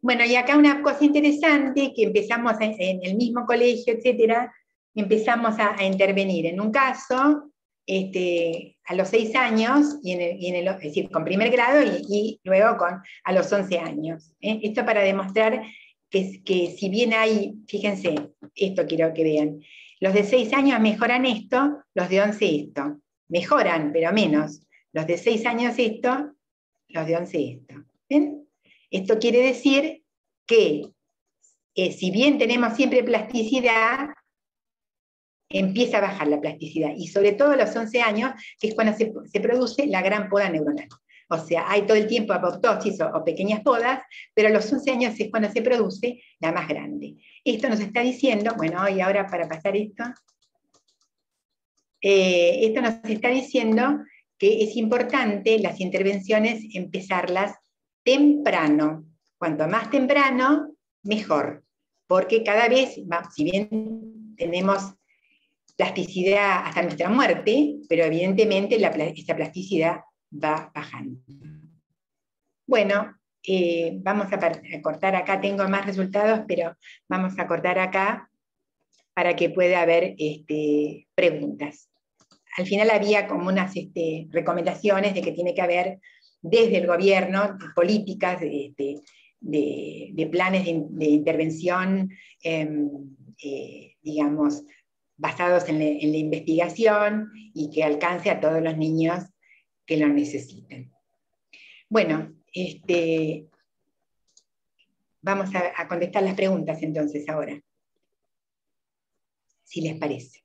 Bueno, y acá una cosa interesante, que empezamos en, el mismo colegio, etcétera, empezamos a, intervenir en un caso, este, a los seis años, y en el, es decir, con primer grado y, luego con, a los once años. ¿eh? Esto para demostrar que, si bien hay, fíjense, esto quiero que vean, los de 6 años mejoran esto, los de 11 esto. Mejoran, pero menos. Los de 6 años esto, los de 11 esto. Esto quiere decir que eh, si bien tenemos siempre plasticidad, empieza a bajar la plasticidad. Y sobre todo a los 11 años, que es cuando se, produce la gran poda neuronal. O sea, hay todo el tiempo apoptosis o, pequeñas podas, pero a los 11 años es cuando se produce la más grande. Esto nos está diciendo, bueno, y ahora para pasar esto, eh, esto nos está diciendo que es importante las intervenciones empezarlas temprano. Cuanto más temprano, mejor. Porque cada vez, si bien tenemos plasticidad hasta nuestra muerte, pero evidentemente la, esta plasticidad va bajando. Bueno, eh, vamos a, cortar acá, tengo más resultados, pero vamos a cortar acá para que pueda haber este, preguntas. Al final había como unas este, recomendaciones de que tiene que haber desde el gobierno políticas de, planes de, intervención, em, eh, digamos, basados en, la investigación y que alcance a todos los niños que lo necesiten. Bueno, este, vamos a, contestar las preguntas entonces ahora, si les parece.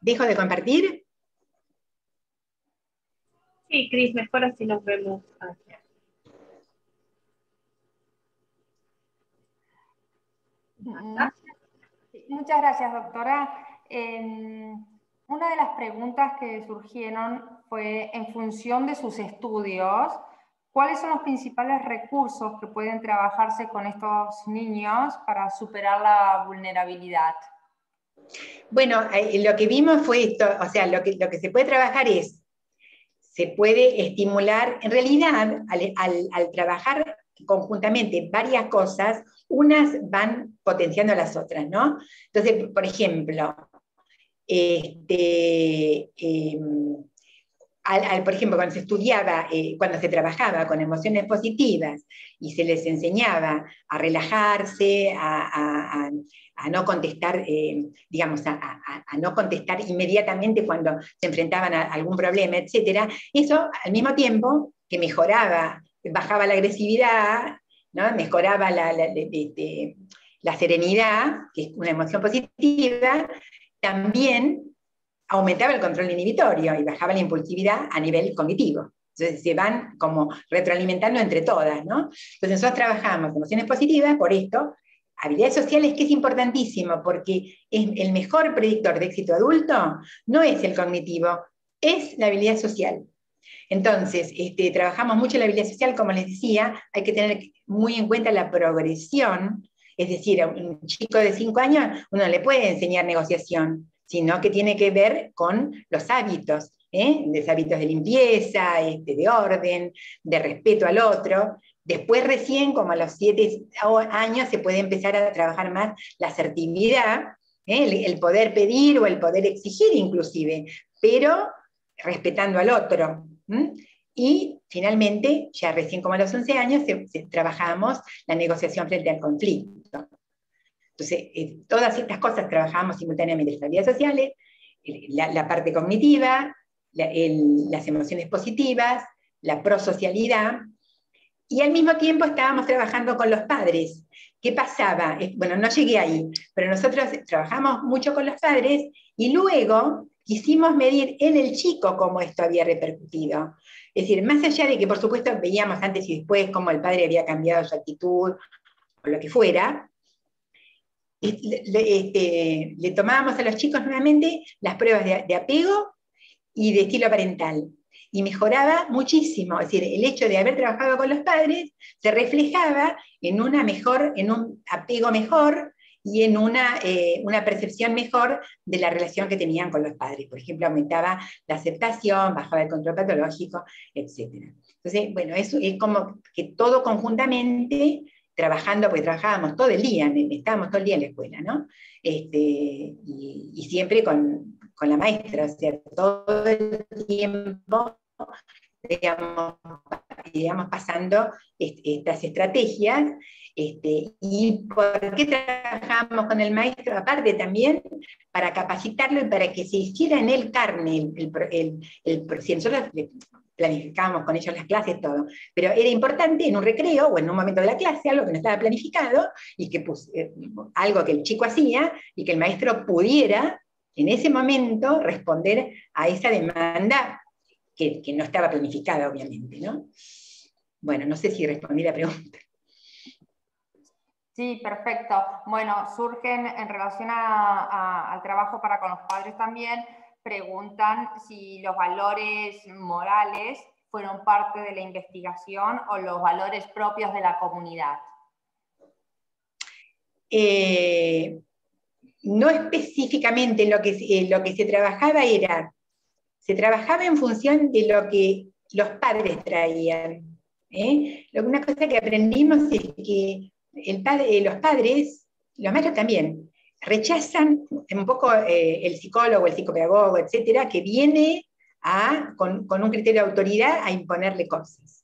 ¿Dejo de compartir? Sí, Cris, mejor así nos vemos. Muchas gracias, doctora. una de las preguntas que surgieron fue, en función de sus estudios, ¿cuáles son los principales recursos que pueden trabajarse con estos niños para superar la vulnerabilidad? Bueno, eh, lo que vimos fue esto, o sea, lo que se puede trabajar es, se puede estimular, en realidad, al trabajar conjuntamente varias cosas, unas van potenciando las otras, ¿no? Entonces, por ejemplo, este, em, por ejemplo, cuando se estudiaba, eh, cuando se trabajaba con emociones positivas y se les enseñaba a relajarse, a, no contestar, eh, digamos, a, no contestar inmediatamente cuando se enfrentaban a algún problema, etc., eso al mismo tiempo que mejoraba, bajaba la agresividad, mejoraba la, la, serenidad, que es una emoción positiva, también aumentaba el control inhibitorio y bajaba la impulsividad a nivel cognitivo. Entonces se van como retroalimentando entre todas, ¿no? Entonces nosotros trabajamos emociones positivas, por esto, habilidades sociales que es importantísimo, porque es el mejor predictor de éxito adulto no es el cognitivo, es la habilidad social. Entonces, este, trabajamos mucho la habilidad social, como les decía, hay que tener muy en cuenta la progresión, es decir, a un chico de 5 años uno le puede enseñar negociación, sino que tiene que ver con los hábitos, ¿eh? los hábitos de limpieza, este, de orden, de respeto al otro. Después recién, como a los 7 años, se puede empezar a trabajar más la asertividad, ¿eh? el, poder pedir o el poder exigir inclusive, pero respetando al otro. Y finalmente, ya recién como a los 11 años, trabajamos la negociación frente al conflicto. Entonces, eh, todas estas cosas trabajamos simultáneamente, las habilidades sociales, la, parte cognitiva, las emociones positivas, la prosocialidad, y al mismo tiempo estábamos trabajando con los padres. ¿Qué pasaba? Bueno, no llegué ahí, pero nosotros trabajamos mucho con los padres y luego quisimos medir en el chico cómo esto había repercutido. Es decir, más allá de que por supuesto veíamos antes y después cómo el padre había cambiado su actitud o lo que fuera, este, le, tomábamos a los chicos nuevamente las pruebas de, apego y de estilo parental. Y mejoraba muchísimo, es decir, el hecho de haber trabajado con los padres se reflejaba en, una mejor, en un apego mejor, y en una, eh, una, percepción mejor de la relación que tenían con los padres. Por ejemplo, aumentaba la aceptación, bajaba el control patológico, etc. Entonces, bueno, eso es como que todo conjuntamente, trabajando, porque trabajábamos todo el día, estábamos todo el día en la escuela, ¿no? Este, y, siempre con, con, la maestra, o sea, todo el tiempo digamos, digamos pasando estas estrategias. Este, ¿Y por qué trabajamos con el maestro? Aparte también para capacitarlo y para que se hiciera en él carne el, el, el, nosotros planificábamos con ellos las clases, todo, pero era importante en un recreo o en un momento de la clase, algo que no estaba planificado, y que pues, eh, algo que el chico hacía, y que el maestro pudiera en ese momento responder a esa demanda que, no estaba planificada, obviamente, ¿no? Bueno, no sé si respondí la pregunta. Sí, perfecto. Bueno, surgen en relación al trabajo para con los padres también, preguntan si los valores morales fueron parte de la investigación o los valores propios de la comunidad. Eh, no específicamente lo que, eh, lo que se trabajaba era, se trabajaba en función de lo que los padres traían. ¿eh? Una cosa que aprendimos es que padre, los padres, los maestros también, rechazan un poco eh, el psicólogo, el psicopedagogo, etcétera, que viene con, un criterio de autoridad a imponerle cosas.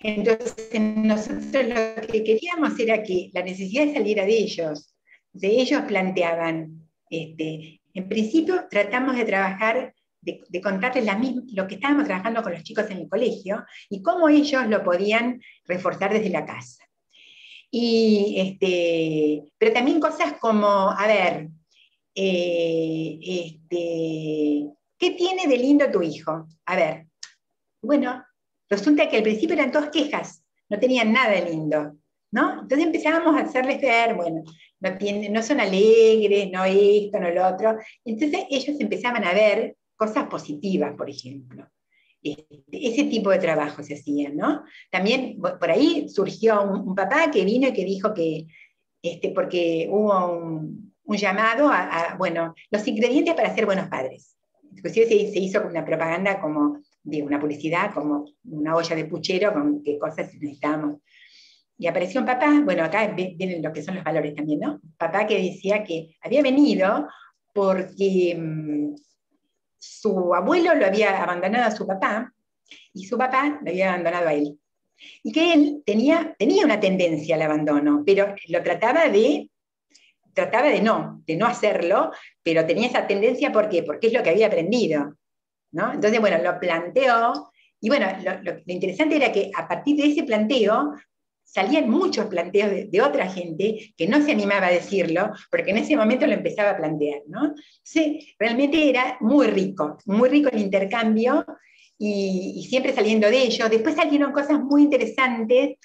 Entonces, nosotros lo que queríamos era que la necesidad saliera de ellos. De ellos planteaban, este, en principio tratamos de trabajar, de, contarles la lo que estábamos trabajando con los chicos en el colegio y cómo ellos lo podían reforzar desde la casa. Y, este, pero también cosas como, a ver, eh, este, ¿qué tiene de lindo tu hijo? A ver, bueno, resulta que al principio eran todas quejas, no tenían nada lindo, ¿no? Entonces empezábamos a hacerles ver, bueno, no, no son alegres, no esto, no lo otro. Entonces ellos empezaban a ver cosas positivas, por ejemplo. Este, ese tipo de trabajo se hacía, ¿no? También por ahí surgió un, papá que vino y que dijo que, este, porque hubo un, llamado a, bueno, los ingredientes para ser buenos padres. Inclusive se, se hizo una propaganda como, de una publicidad, como una olla de puchero con qué cosas necesitábamos. Y apareció un papá, bueno, acá vienen lo que son los valores también, ¿no? papá que decía que había venido porque mm, su abuelo lo había abandonado a su papá y su papá lo había abandonado a él. Y que él tenía, tenía una tendencia al abandono, pero lo trataba de, trataba de no, de no hacerlo, pero tenía esa tendencia ¿por porque es lo que había aprendido. ¿no? Entonces, bueno, lo planteó, y bueno, lo, interesante era que a partir de ese planteo salían muchos planteos de, otra gente que no se animaba a decirlo, porque en ese momento lo empezaba a plantear, ¿no? realmente era muy rico, muy rico el intercambio y, siempre saliendo de ello. Después salieron cosas muy interesantes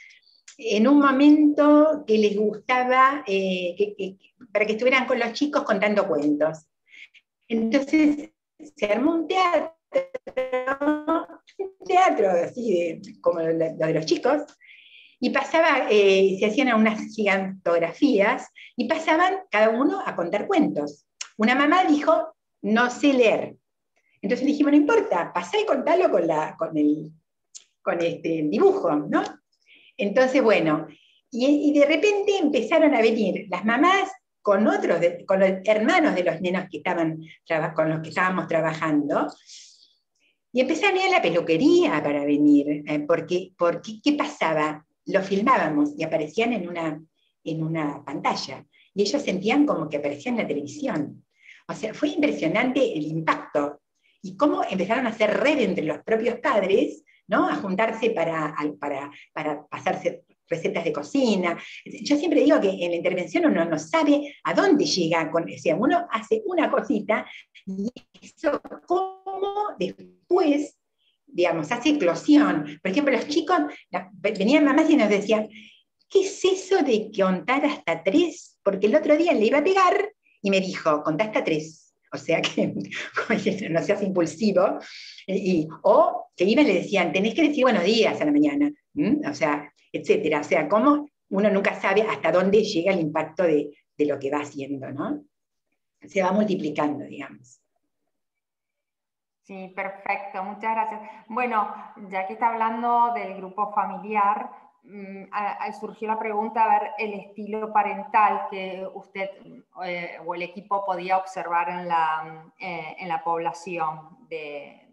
en un momento que les gustaba, eh, para que estuvieran con los chicos contando cuentos. Entonces se armó un teatro, un teatro así como lo de los chicos, y pasaba, eh, se hacían unas gigantografías y pasaban cada uno a contar cuentos. Una mamá dijo, no sé leer. Entonces le dijimos, no importa, pasá y contalo con, la, con, el, con este dibujo, ¿no? Entonces, bueno, y, de repente empezaron a venir las mamás con otros, con los hermanos de los nenos que estaban, con los que estábamos trabajando, y empezaron a ir a la peluquería para venir, eh, porque, porque ¿qué pasaba? Lo filmábamos y aparecían en una, en una pantalla. Y ellos sentían como que aparecían en la televisión. O sea, fue impresionante el impacto y cómo empezaron a hacer red entre los propios padres, ¿no? A juntarse para, para, para pasarse recetas de cocina. Yo siempre digo que en la intervención uno no sabe a dónde llega, con, o sea, uno hace una cosita y eso cómo después digamos, hace eclosión. Por ejemplo, los chicos, venían mamás y nos decían, ¿qué es eso de contar hasta tres? Porque el otro día le iba a pegar y me dijo, contá hasta tres. O sea que no seas impulsivo. Y, o que iban y le decían, tenés que decir buenos días a la mañana. O sea, etcétera. O sea, cómo uno nunca sabe hasta dónde llega el impacto de, de lo que va haciendo, ¿no? Se va multiplicando, digamos. Sí, perfecto, muchas gracias. Bueno, ya que está hablando del grupo familiar, mm, surgió la pregunta a ver el estilo parental que usted eh, o el equipo podía observar en la, eh, en la población de,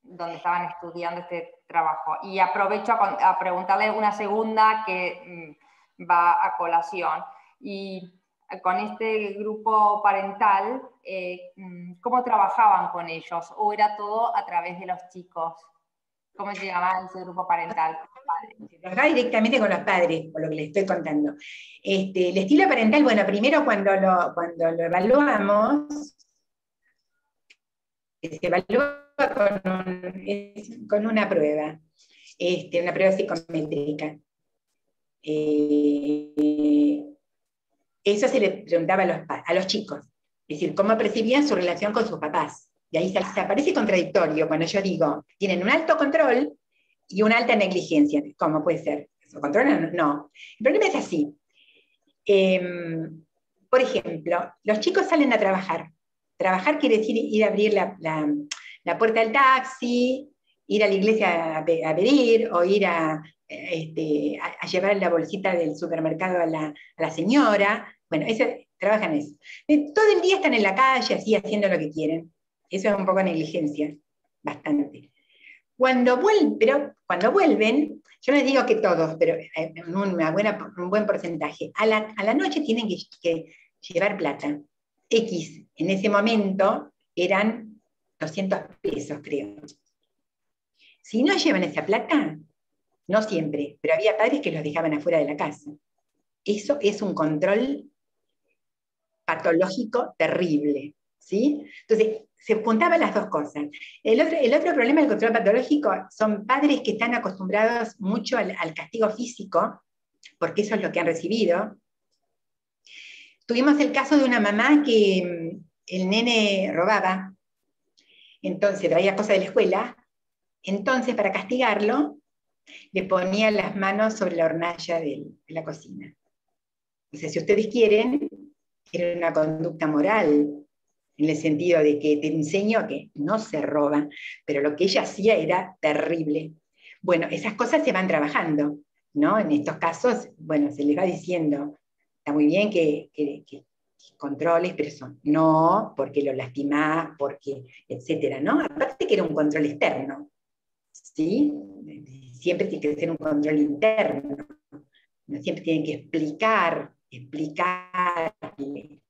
donde estaban estudiando este trabajo. Y aprovecho a, preguntarle una segunda que mm, va a colación. Y con este grupo parental, eh, mm, ¿cómo trabajaban con ellos? ¿O era todo a través de los chicos? ¿Cómo se llamaba ese grupo parental? Trabajaba directamente con los padres, por lo que les estoy contando. Este, el estilo parental, bueno, primero cuando lo, cuando lo evaluamos, se evalúa con, una prueba, este, una prueba psicométrica. Eh, eso se le preguntaba a los, chicos, es decir, cómo percibían su relación con sus papás. Y ahí se, aparece contradictorio cuando yo digo, tienen un alto control y una alta negligencia. ¿Cómo puede ser? ¿Eso controlan? No. El problema es así. Em, por ejemplo, los chicos salen a trabajar. Trabajar quiere decir ir a abrir la, puerta del taxi, ir a la iglesia a, pedir o ir a, este, a, llevar la bolsita del supermercado a la señora. Bueno, eso, trabajan eso. Todo el día están en la calle, así, haciendo lo que quieren. Eso es un poco negligencia, bastante. Cuando vuelven, pero cuando vuelven, yo les digo que todos, pero eh, un buen porcentaje, a la, a la noche tienen que, que, llevar plata. X en ese momento eran 200 pesos, creo. Si no llevan esa plata, no siempre, pero había padres que los dejaban afuera de la casa. Eso es un control patológico terrible. ¿sí? Entonces, se juntaban las dos cosas. El otro, el otro problema del control patológico son padres que están acostumbrados mucho al, castigo físico, porque eso es lo que han recibido. Tuvimos el caso de una mamá que mm, el nene robaba, entonces traía cosas de la escuela, entonces para castigarlo le ponía las manos sobre la hornalla de, la cocina. Sea, si ustedes quieren, era una conducta moral, en el sentido de que te enseño que no se roba, pero lo que ella hacía era terrible. Bueno, esas cosas se van trabajando, ¿no? En estos casos, bueno, se les va diciendo, está muy bien que, controles, pero eso no, porque lo lastimás, porque, etcétera, ¿no? Aparte que era un control externo, ¿sí? Siempre tiene que ser un control interno, siempre tienen que explicar, explicarle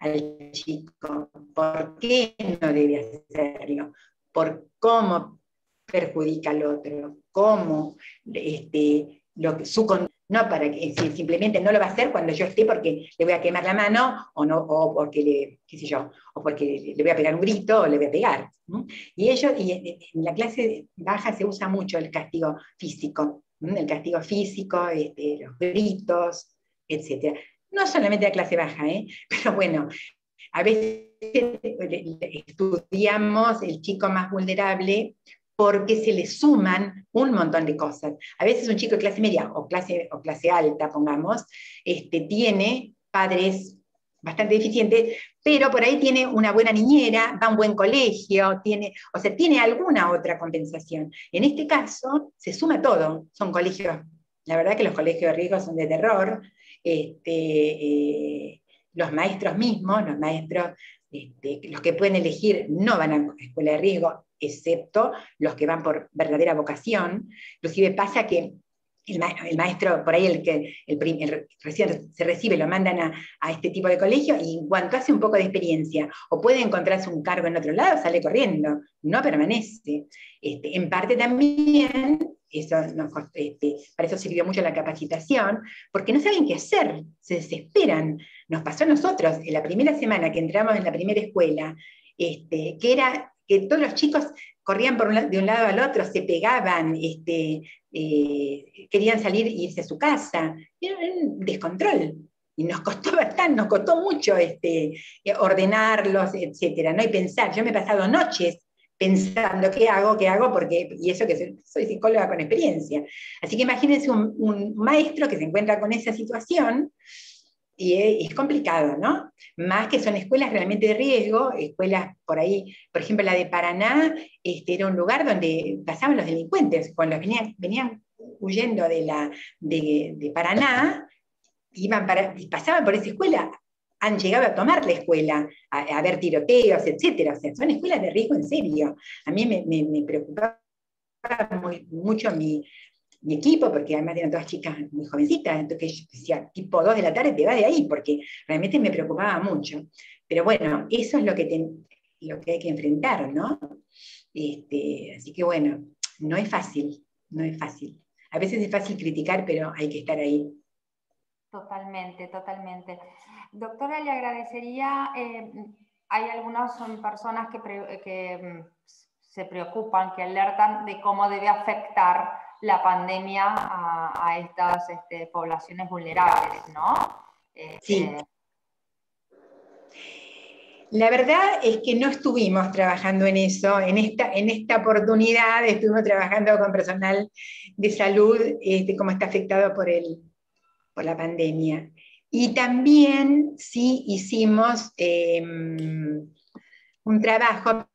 al chico por qué no debe hacerlo, por cómo perjudica al otro, cómo este, lo, su no para que simplemente no lo va a hacer cuando yo esté porque le voy a quemar la mano o no o porque le qué sé yo o porque le voy a pegar un grito o le voy a pegar y ellos y en la clase baja se usa mucho el castigo físico el castigo físico este, los gritos etcétera no solamente la clase baja, ¿eh? pero bueno, a veces estudiamos el chico más vulnerable porque se le suman un montón de cosas. A veces un chico de clase media o clase, o clase alta, pongamos, este, tiene padres bastante deficientes, pero por ahí tiene una buena niñera, va a un buen colegio, tiene, o sea, tiene alguna otra compensación. En este caso, se suma todo. Son colegios, la verdad que los colegios de riesgo son de terror, este, eh, los maestros mismos, los maestros, este, los que pueden elegir, no van a escuela de riesgo, excepto los que van por verdadera vocación. Inclusive pasa que el, maestro, por ahí el que el, recién se recibe, lo mandan a, este tipo de colegio y en cuanto hace un poco de experiencia o puede encontrarse un cargo en otro lado, sale corriendo, no permanece. Este, en parte también eso este, para eso sirvió mucho la capacitación, porque no saben qué hacer, se desesperan. Nos pasó a nosotros, en la primera semana que entramos en la primera escuela, este, que era que todos los chicos corrían de un lado al otro, se pegaban, este, eh, querían salir e irse a su casa, era un descontrol. Y nos costó bastante, nos costó mucho este, ordenarlos, etcétera, ¿no? Y pensar, yo me he pasado noches pensando qué hago, qué hago, porque, y eso que soy psicóloga con experiencia. Así que imagínense un, maestro que se encuentra con esa situación y es, complicado, ¿no? Más que son escuelas realmente de riesgo, escuelas por ahí, por ejemplo la de Paraná, este, era un lugar donde pasaban los delincuentes, cuando venían, venían huyendo de, la, de, Paraná, iban para, y pasaban por esa escuela, han llegado a tomar la escuela, a, ver tiroteos, etcétera. O sea, son escuelas de riesgo en serio. A mí me, preocupaba mucho mi, mi, equipo, porque además eran todas chicas muy jovencitas, entonces yo decía, tipo 2 de la tarde te va de ahí, porque realmente me preocupaba mucho. Pero bueno, eso es lo que, lo que hay que enfrentar, ¿no? Este, así que bueno, no es fácil, no es fácil. A veces es fácil criticar, pero hay que estar ahí. Totalmente, totalmente. Doctora, le agradecería, eh, hay algunas personas que, mm, se preocupan, que alertan de cómo debe afectar la pandemia a, estas este, poblaciones vulnerables, ¿no? sí. Eh, la verdad es que no estuvimos trabajando en eso. En esta, en esta oportunidad estuvimos trabajando con personal de salud, este, como está afectado por, el, por la pandemia. Y también sí hicimos em, un trabajo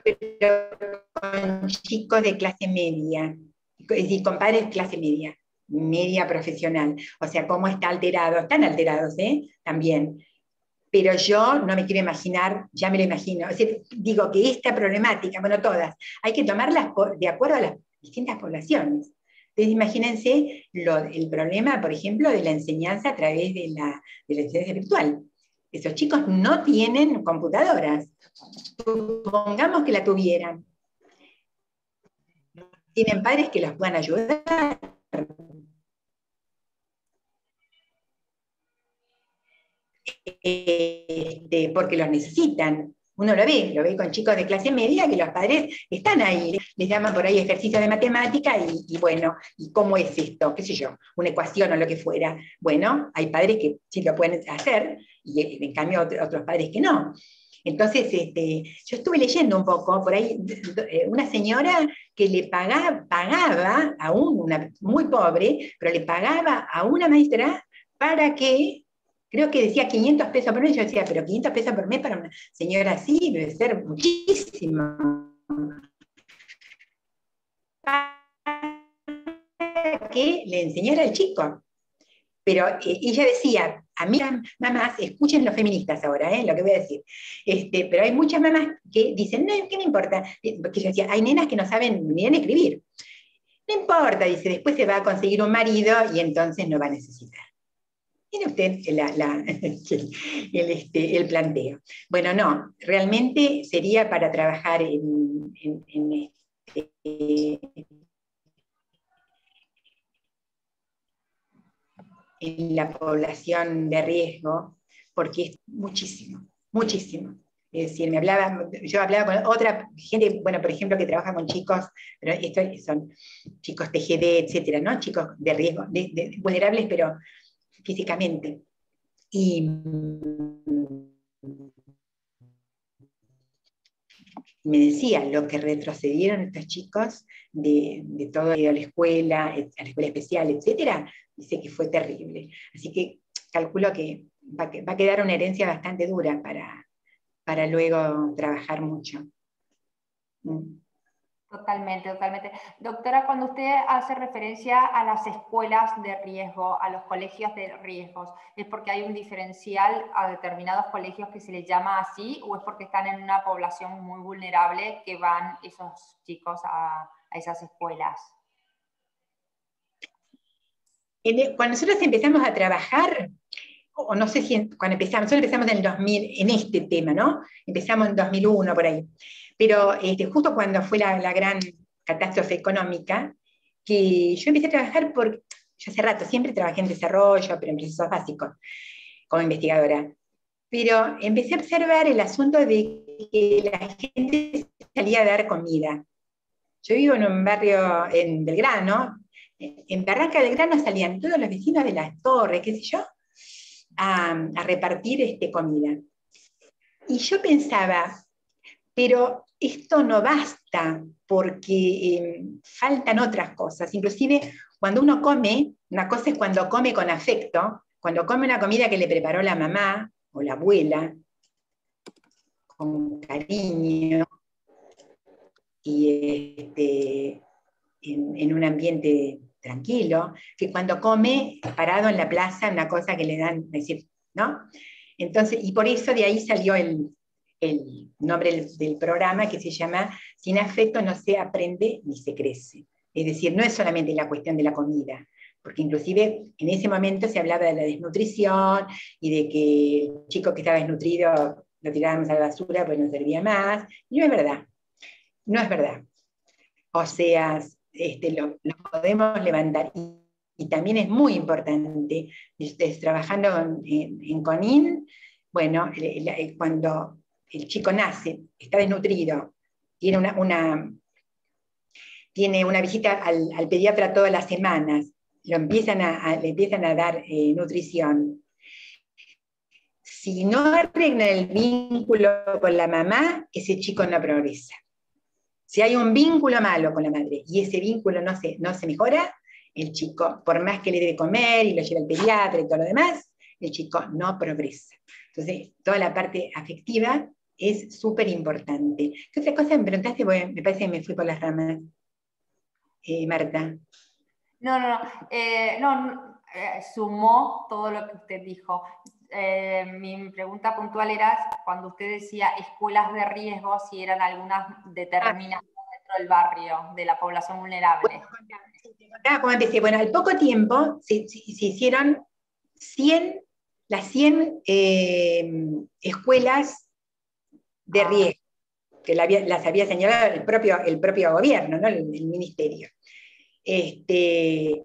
con chicos de clase media, es decir, con padres de clase media, media profesional. O sea, cómo está alterado, están alterados, ¿eh? También. Pero yo no me quiero imaginar, ya me lo imagino. digo que esta problemática, bueno, todas, hay que tomarlas de acuerdo a las distintas poblaciones. Entonces, imagínense el problema, por ejemplo, de la enseñanza a través de la, de enseñanza virtual. Esos chicos no tienen computadoras. Supongamos que la tuvieran. Tienen padres que los puedan ayudar. Este, porque los necesitan. Uno lo ve, lo ve con chicos de clase media que los padres están ahí, les llaman por ahí ejercicio de matemática y, bueno, ¿y cómo es esto? ¿Qué sé yo? Una ecuación o lo que fuera. Bueno, hay padres que sí lo pueden hacer y en cambio otros padres que no. Entonces, este, yo estuve leyendo un poco por ahí, eh, una señora que le pagaba, pagaba a una muy pobre, pero le pagaba a una maestra para que creo que decía 500 pesos por mes, yo decía, pero 500 pesos por mes para una señora así debe ser muchísimo. que le enseñara al chico. Pero eh, ella decía, a mí mamás, escuchen los feministas ahora, eh, lo que voy a decir, este, pero hay muchas mamás que dicen, no, ¿qué me importa? Porque yo decía, hay nenas que no saben ni escribir. No importa, dice, después se va a conseguir un marido y entonces no va a necesitar. Tiene usted el, este, el, planteo. Bueno, no, realmente sería para trabajar en, este, en la población de riesgo, porque es muchísimo, muchísimo. Es decir, me hablaba, yo hablaba con otra gente, bueno, por ejemplo, que trabaja con chicos, pero estos son chicos TGD, etcétera, ¿no? Chicos de riesgo, vulnerables, pero físicamente. Y me decía lo que retrocedieron estos chicos de, de todo a la escuela, a la escuela especial, etcétera, dice que fue terrible. Así que calculo que va, a quedar una herencia bastante dura para, para luego trabajar mucho. Mm. Totalmente, totalmente. Doctora, cuando usted hace referencia a las escuelas de riesgo, a los colegios de riesgos, ¿es porque hay un diferencial a determinados colegios que se les llama así o es porque están en una población muy vulnerable que van esos chicos a, esas escuelas? Cuando nosotros empezamos a trabajar, o no sé si cuando empezamos, nosotros empezamos en el 2000, en este tema, ¿no? Empezamos en 2001 por ahí. Pero este, justo cuando fue la, gran catástrofe económica, que yo empecé a trabajar por, yo hace rato siempre trabajé en desarrollo, pero en procesos básicos, como investigadora. Pero empecé a observar el asunto de que la gente salía a dar comida. Yo vivo en un barrio en Belgrano, en Barranca del Grano salían todos los vecinos de las torres, qué sé yo, a, a repartir este, comida. Y yo pensaba, pero esto no basta porque em, faltan otras cosas. Inclusive cuando uno come, una cosa es cuando come con afecto, cuando come una comida que le preparó la mamá o la abuela, con cariño, y este, en, un ambiente tranquilo, que cuando come parado en la plaza, una cosa que le dan, decir, ¿no? Entonces, y por eso de ahí salió el, nombre del, programa que se llama Sin afecto no se aprende ni se crece. Es decir, no es solamente la cuestión de la comida, porque inclusive en ese momento se hablaba de la desnutrición y de que el chico que estaba desnutrido lo tirábamos a la basura pues no servía más. Y no es verdad, no es verdad. O sea, este, lo, podemos levantar. Y, también es muy importante, trabajando en, en, CONIN, bueno, cuando el chico nace, está desnutrido, tiene una, tiene una visita al, pediatra todas las semanas, lo empiezan a, le empiezan a dar eh, nutrición. Si no arreglan el vínculo con la mamá, ese chico no progresa. Si hay un vínculo malo con la madre y ese vínculo no se, no se mejora, el chico, por más que le debe comer y lo lleva al pediatra y todo lo demás, el chico no progresa. Entonces, toda la parte afectiva es súper importante. ¿Qué otra cosa me preguntaste? me parece que me fui por las ramas. Eh, Marta. No, no, no. Eh, no eh, sumó todo lo que usted dijo. Mi pregunta puntual era cuando usted decía escuelas de riesgo, si eran algunas determinadas dentro del barrio, de la población vulnerable. Bueno, al poco tiempo se, hicieron 100, las 100 eh, escuelas de riesgo, que las había señalado el propio, el propio gobierno, ¿no? el, el ministerio. Este,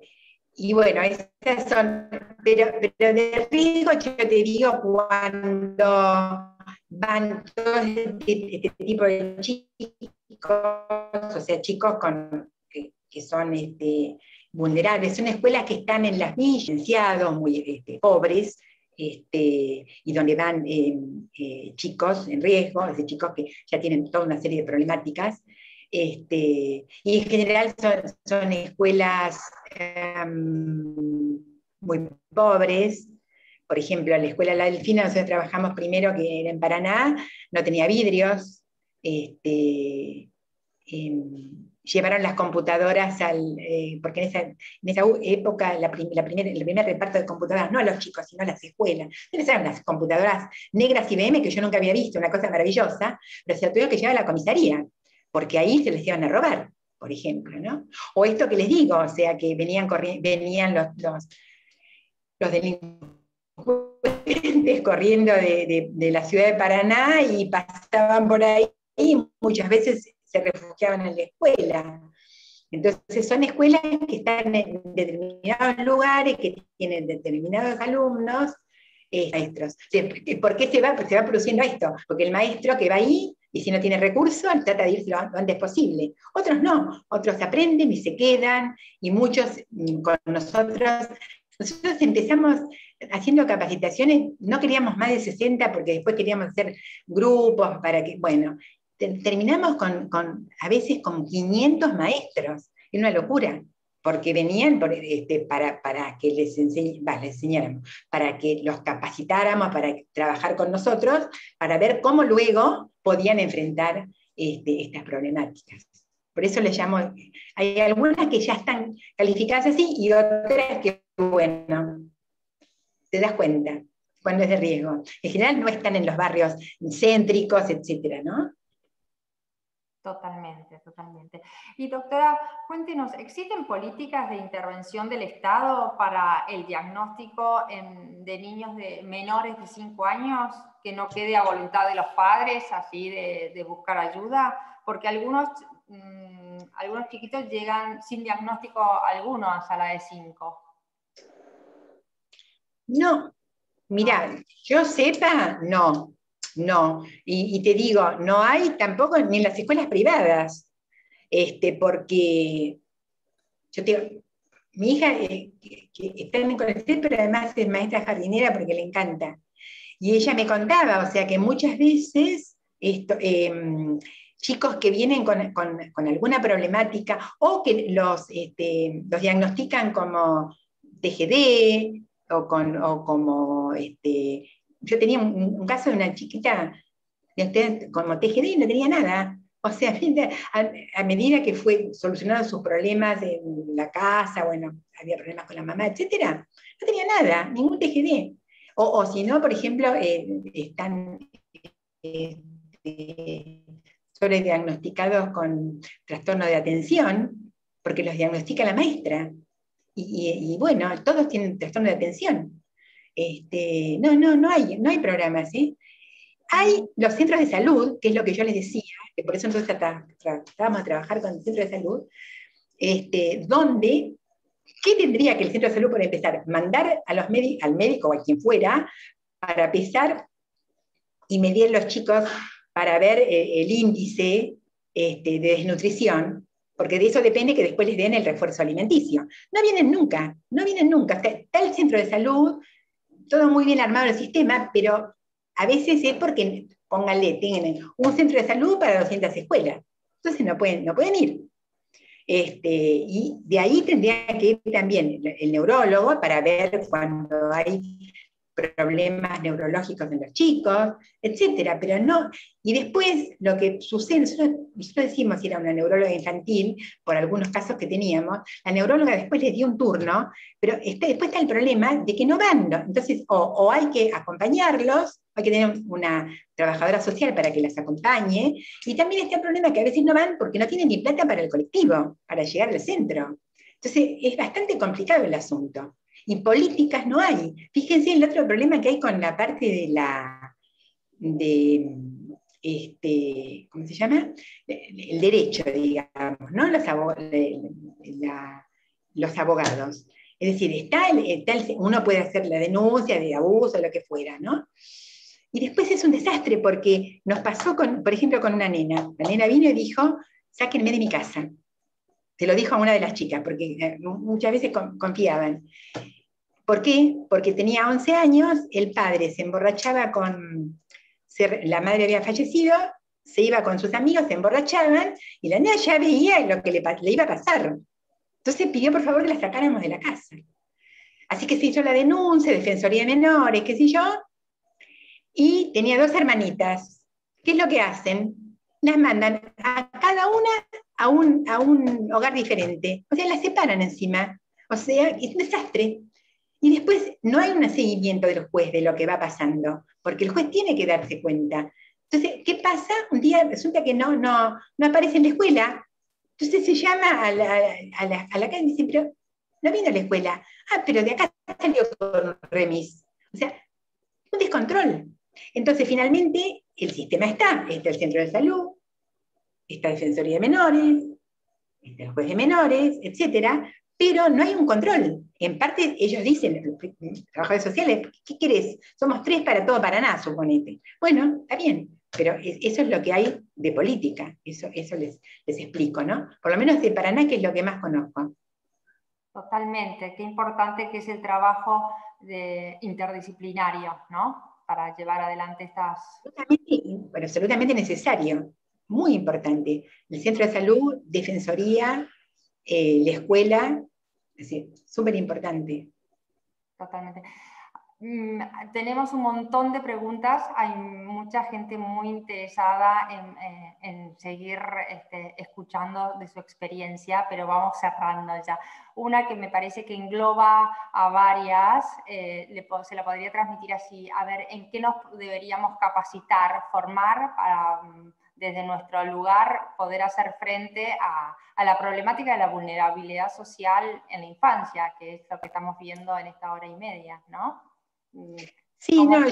y bueno, esas son, pero, pero de riesgo yo te digo cuando van todos este, este, tipo de chicos, o sea, chicos con, que, son este, vulnerables, son escuelas que están en las villas, muy este, pobres, este, y donde van eh, eh, chicos en riesgo, es decir, chicos que ya tienen toda una serie de problemáticas, este, y en general son, escuelas em, muy pobres. Por ejemplo, la escuela La Delfina, nosotros trabajamos primero que era en Paraná, no tenía vidrios. Este, em, llevaron las computadoras al, eh, porque en esa, en esa época la, primer, el primer reparto de computadoras, no a los chicos, sino a las escuelas, eran las computadoras negras IBM que yo nunca había visto, una cosa maravillosa, pero se lo tuvieron que llevar a la comisaría, porque ahí se les iban a robar, por ejemplo, ¿no? O esto que les digo, o sea, que venían, venían los, los, delincuentes corriendo de, la ciudad de Paraná y pasaban por ahí y muchas veces se refugiaban en la escuela. Entonces son escuelas que están en determinados lugares, que tienen determinados alumnos, eh, maestros. ¿Por qué se va? se va produciendo esto, porque el maestro que va ahí y si no tiene recursos, trata de irse lo, antes posible. Otros no, otros aprenden y se quedan, y muchos mm, con nosotros. Nosotros empezamos haciendo capacitaciones, no queríamos más de 60 porque después queríamos hacer grupos para que, bueno, terminamos con, a veces con 500 maestros, es una locura porque venían este, para, que les, enseñáramos, para que los capacitáramos, para trabajar con nosotros, para ver cómo luego podían enfrentar este, estas problemáticas. Por eso les llamo, hay algunas que ya están calificadas así y otras que, bueno, te das cuenta cuando es de riesgo. En general no están en los barrios céntricos, etcétera, ¿no? Totalmente, totalmente. Y doctora, cuéntenos, ¿existen políticas de intervención del Estado para el diagnóstico de niños de menores de 5 años que no quede a voluntad de los padres así de, buscar ayuda? Porque algunos, mm, algunos chiquitos llegan sin diagnóstico algunos a la de 5. No, mira, yo sepa, no. No, y, te digo, no hay tampoco ni en las escuelas privadas, este, porque yo te mi hija eh, que, está en el pero además es maestra jardinera porque le encanta. Y ella me contaba, o sea, que muchas veces em, chicos que vienen con, alguna problemática o que los, este, los diagnostican como TGD o, con, o como este, yo tenía un, caso de una chiquita como TGD no tenía nada. O sea, a, medida que fue solucionando sus problemas en la casa, bueno, había problemas con la mamá, etcétera, no tenía nada, ningún TGD. O, si no, por ejemplo, eh, están este, sobrediagnosticados con trastorno de atención, porque los diagnostica la maestra. Y, bueno, todos tienen trastorno de atención. Este, no, no, no hay, no hay programas. ¿sí? Hay los centros de salud, que es lo que yo les decía, que por eso nosotros estábamos a trabajar con el centro de salud, este, donde, ¿qué tendría que el centro de salud por empezar? Mandar a los al médico o a quien fuera para pesar y medir los chicos para ver eh, el índice este, de desnutrición, porque de eso depende que después les den el refuerzo alimenticio. No vienen nunca, no vienen nunca. Está, el centro de salud, todo muy bien armado el sistema, pero a veces es porque, pónganle, tienen un centro de salud para 200 escuelas. Entonces no pueden, no pueden ir. Este, y de ahí tendría que ir también el neurólogo para ver cuando hay problemas neurológicos en los chicos, etcétera, pero no. Y después lo que sucede, nosotros, decimos si era una neuróloga infantil, por algunos casos que teníamos, la neuróloga después le dio un turno, pero después está el problema de que no van. Entonces, o, hay que acompañarlos, hay que tener una trabajadora social para que las acompañe, y también está el problema que a veces no van porque no tienen ni plata para el colectivo, para llegar al centro. Entonces, es bastante complicado el asunto y políticas no hay. Fíjense el otro problema que hay con la parte de la, de, este, ¿cómo se llama? El derecho, digamos, ¿no? Los, los abogados. Es decir, está, uno puede hacer la denuncia de abuso, lo que fuera, ¿no? Y después es un desastre porque nos pasó, con, por ejemplo, con una nena. La nena vino y dijo, sáquenme de mi casa. Se lo dijo a una de las chicas, porque eh, muchas veces confiaban. ¿Por qué? Porque tenía 11 años, el padre se emborrachaba con, la madre había fallecido, se iba con sus amigos, se emborrachaban, y la niña ya veía lo que le, iba a pasar. Entonces pidió por favor que la sacáramos de la casa. Así que se hizo la denuncia, Defensoría de Menores, qué sé yo, y tenía dos hermanitas. ¿Qué es lo que hacen? Las mandan a cada una a un, a un hogar diferente. O sea, las separan encima. O sea, es un desastre. Y después no hay un seguimiento del juez de lo que va pasando, porque el juez tiene que darse cuenta. Entonces, ¿qué pasa? Un día resulta que no, no, no aparece en la escuela. Entonces se llama a la, a la, a la calle y dice, pero no vino a la escuela. Ah, pero de acá salió con remis. O sea, un descontrol. Entonces, finalmente, el sistema está. Está el centro de salud, está Defensoría de Menores, está el juez de menores, etcétera, pero no hay un control. En parte ellos dicen, los trabajadores sociales, ¿qué querés? Somos tres para todo Paraná, suponete. Bueno, está bien, pero eso es lo que hay de política, eso, eso les, les explico, ¿no? Por lo menos de Paraná, que es lo que más conozco. Totalmente, qué importante que es el trabajo de interdisciplinario, ¿no? Para llevar adelante estas... Absolutamente, absolutamente necesario, muy importante. El centro de salud, defensoría, eh, la escuela, es súper importante. Totalmente. Mm, tenemos un montón de preguntas, hay mucha gente muy interesada en, eh, seguir este, escuchando de su experiencia, pero vamos cerrando ya. Una que me parece que engloba a varias, eh, se la podría transmitir así, a ver, ¿en qué nos deberíamos capacitar, formar para mm, desde nuestro lugar poder hacer frente a, la problemática de la vulnerabilidad social en la infancia, que es lo que estamos viendo en esta hora y media, ¿no? Sí, no,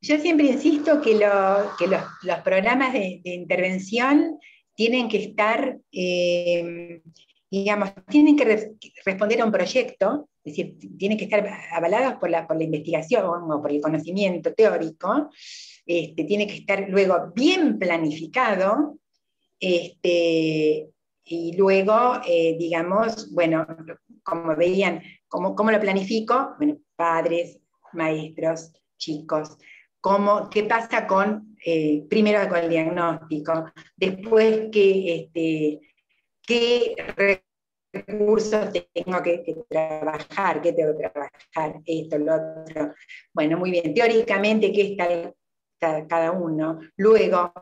yo, siempre insisto que, los, programas de, intervención tienen que estar, eh, digamos, tienen que responder a un proyecto, es decir, tienen que estar avalados por la, por la investigación o por el conocimiento teórico, este, tiene que estar luego bien planificado, este, y luego, eh, digamos, bueno, como veían, ¿cómo, ¿cómo, lo planifico? Bueno, padres, maestros, chicos. ¿Cómo, ¿Qué pasa con, eh, primero con el diagnóstico, después qué, este, qué recursos tengo que, que, trabajar, qué tengo que trabajar, esto, lo otro? Bueno, muy bien, teóricamente, ¿qué está cada uno. Luego,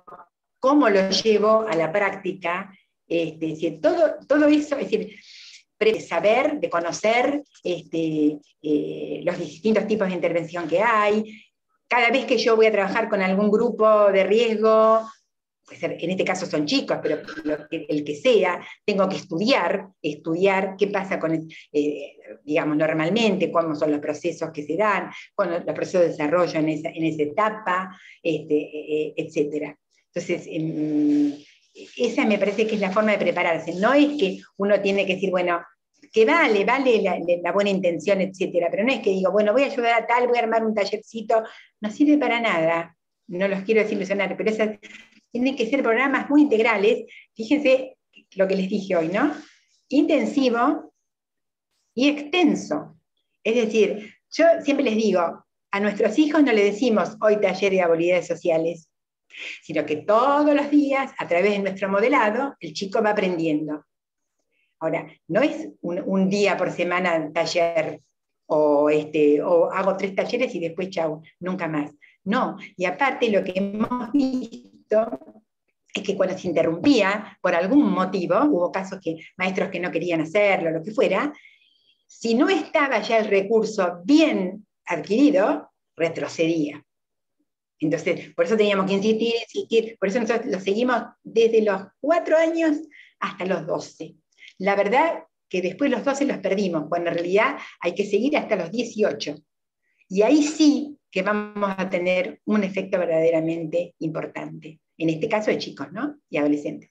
cómo lo llevo a la práctica, este, todo, todo eso, es decir, saber, de conocer este, eh, los distintos tipos de intervención que hay. Cada vez que yo voy a trabajar con algún grupo de riesgo, en este caso son chicos, pero el que sea, tengo que estudiar, estudiar qué pasa con, eh, digamos, normalmente, cómo son los procesos que se dan, cuándo los procesos de desarrollo en esa, en esa etapa, este, eh, etc. Entonces, em, esa me parece que es la forma de prepararse. No es que uno tiene que decir, bueno, que vale, vale la, buena intención, etcétera, pero no es que digo, bueno, voy a ayudar a tal, voy a armar un tallercito, no sirve para nada, no los quiero desilusionar, pero esas tienen que ser programas muy integrales, fíjense lo que les dije hoy, ¿no? Intensivo y extenso. Es decir, yo siempre les digo, a nuestros hijos no le decimos hoy taller de habilidades sociales, sino que todos los días, a través de nuestro modelado, el chico va aprendiendo. Ahora, no es un, día por semana taller o, este, o hago tres talleres y después chau, nunca más. No, y aparte lo que hemos visto es que cuando se interrumpía por algún motivo, hubo casos que maestros que no querían hacerlo, lo que fuera, si no estaba ya el recurso bien adquirido, retrocedía. Entonces, por eso teníamos que insistir, insistir, por eso nosotros lo seguimos desde los cuatro años hasta los doce. La verdad que después los 12 los perdimos, cuando en realidad hay que seguir hasta los 18. Y ahí sí que vamos a tener un efecto verdaderamente importante. En este caso de chicos, ¿no? Y adolescentes.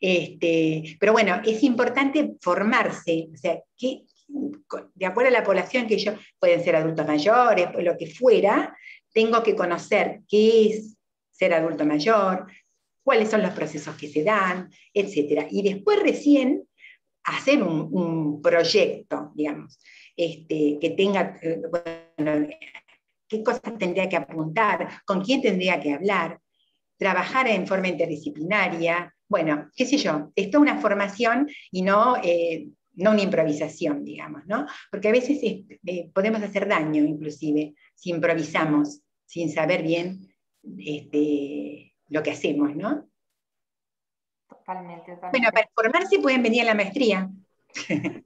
Este, pero bueno, es importante formarse, o sea, que, de acuerdo a la población que yo, pueden ser adultos mayores, lo que fuera, tengo que conocer qué es ser adulto mayor, cuáles son los procesos que se dan, etc. Y después recién hacer un, proyecto, digamos, este, que tenga, eh, bueno, qué cosas tendría que apuntar, con quién tendría que hablar, trabajar en forma interdisciplinaria, bueno, qué sé yo, es toda una formación y no, eh, no una improvisación, digamos, ¿no? Porque a veces eh, podemos hacer daño inclusive si improvisamos sin saber bien este, lo que hacemos, ¿no? Totalmente, Bueno, para formarse pueden venir a la maestría.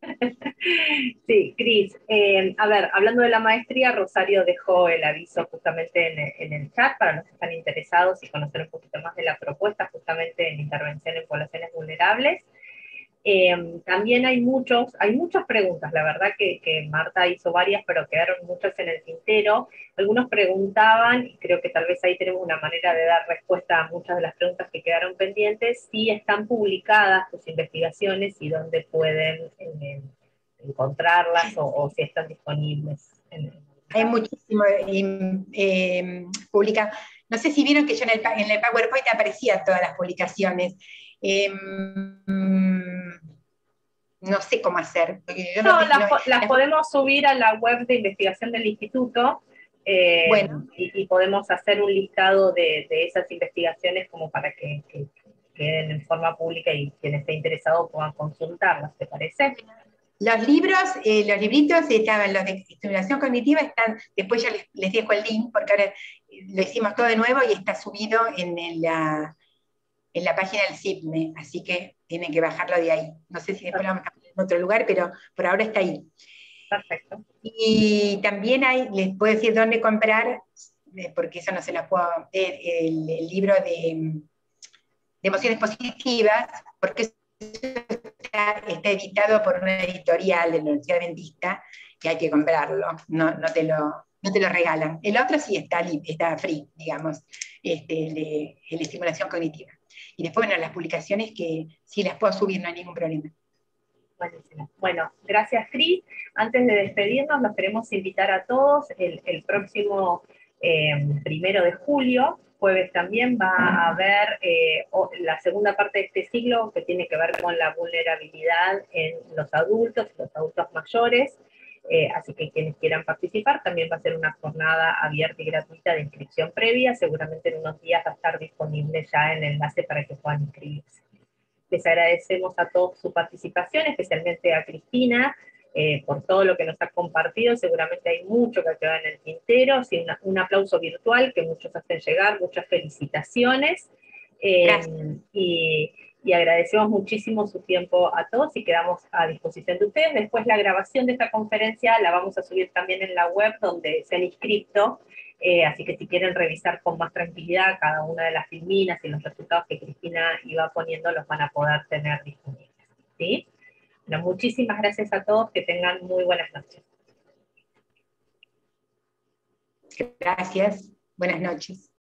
Sí, Cris, eh, a ver, hablando de la maestría, Rosario dejó el aviso justamente en, el chat para los que están interesados y conocer un poquito más de la propuesta justamente en intervención en poblaciones vulnerables. Em, también hay muchos, hay muchas preguntas, la verdad que, Marta hizo varias, pero quedaron muchas en el tintero. Algunos preguntaban, y creo que tal vez ahí tenemos una manera de dar respuesta a muchas de las preguntas que quedaron pendientes, si están publicadas sus investigaciones y dónde pueden em, encontrarlas o, si están disponibles. hay muchísimo eh, publica. No sé si vieron que yo en el, en el PowerPoint aparecían todas las publicaciones. Em, no sé cómo hacer. no, las, podemos subir a la web de investigación del instituto eh, bueno. y, podemos hacer un listado de, esas investigaciones como para que, queden en forma pública y quien esté interesado puedan consultarlas, ¿te parece? Los libros, eh, los libritos estaban, los de estimulación cognitiva están, después yo les, dejo el link porque ahora lo hicimos todo de nuevo y está subido en la, en la página del CIPME, así que tienen que bajarlo de ahí. No sé si después lo vamos a cambiar en otro lugar, pero por ahora está ahí. Perfecto. Y también hay, les puedo decir dónde comprar, eh, porque eso no se lo puedo, el, libro de, emociones positivas, porque está, editado por una editorial de la Universidad Adventista, que hay que comprarlo, no, no, te, lo, no te lo regalan. El otro sí está, está free, digamos, este, el de estimulación cognitiva. Y después, bueno, las publicaciones que sí las puedo subir, no hay ningún problema. Bueno, gracias Cris. Antes de despedirnos, los queremos invitar a todos el, próximo eh, primero de julio, jueves también, va a haber eh, la segunda parte de este ciclo que tiene que ver con la vulnerabilidad en los adultos, los adultos mayores. Eh, así que quienes quieran participar, también va a ser una jornada abierta y gratuita de inscripción previa. Seguramente en unos días va a estar disponible ya el enlace para que puedan inscribirse. Les agradecemos a todos su participación, especialmente a Cristina, eh, por todo lo que nos ha compartido. Seguramente hay mucho que queda en el tintero. un aplauso virtual que muchos hacen llegar, muchas felicitaciones. Eh, y, y agradecemos muchísimo su tiempo a todos y quedamos a disposición de ustedes. Después la grabación de esta conferencia la vamos a subir también en la web donde se han inscrito, eh, así que si quieren revisar con más tranquilidad cada una de las filminas y los resultados que Cristina iba poniendo, los van a poder tener disponibles. ¿sí? Bueno, muchísimas gracias a todos, que tengan muy buenas noches. Gracias, buenas noches.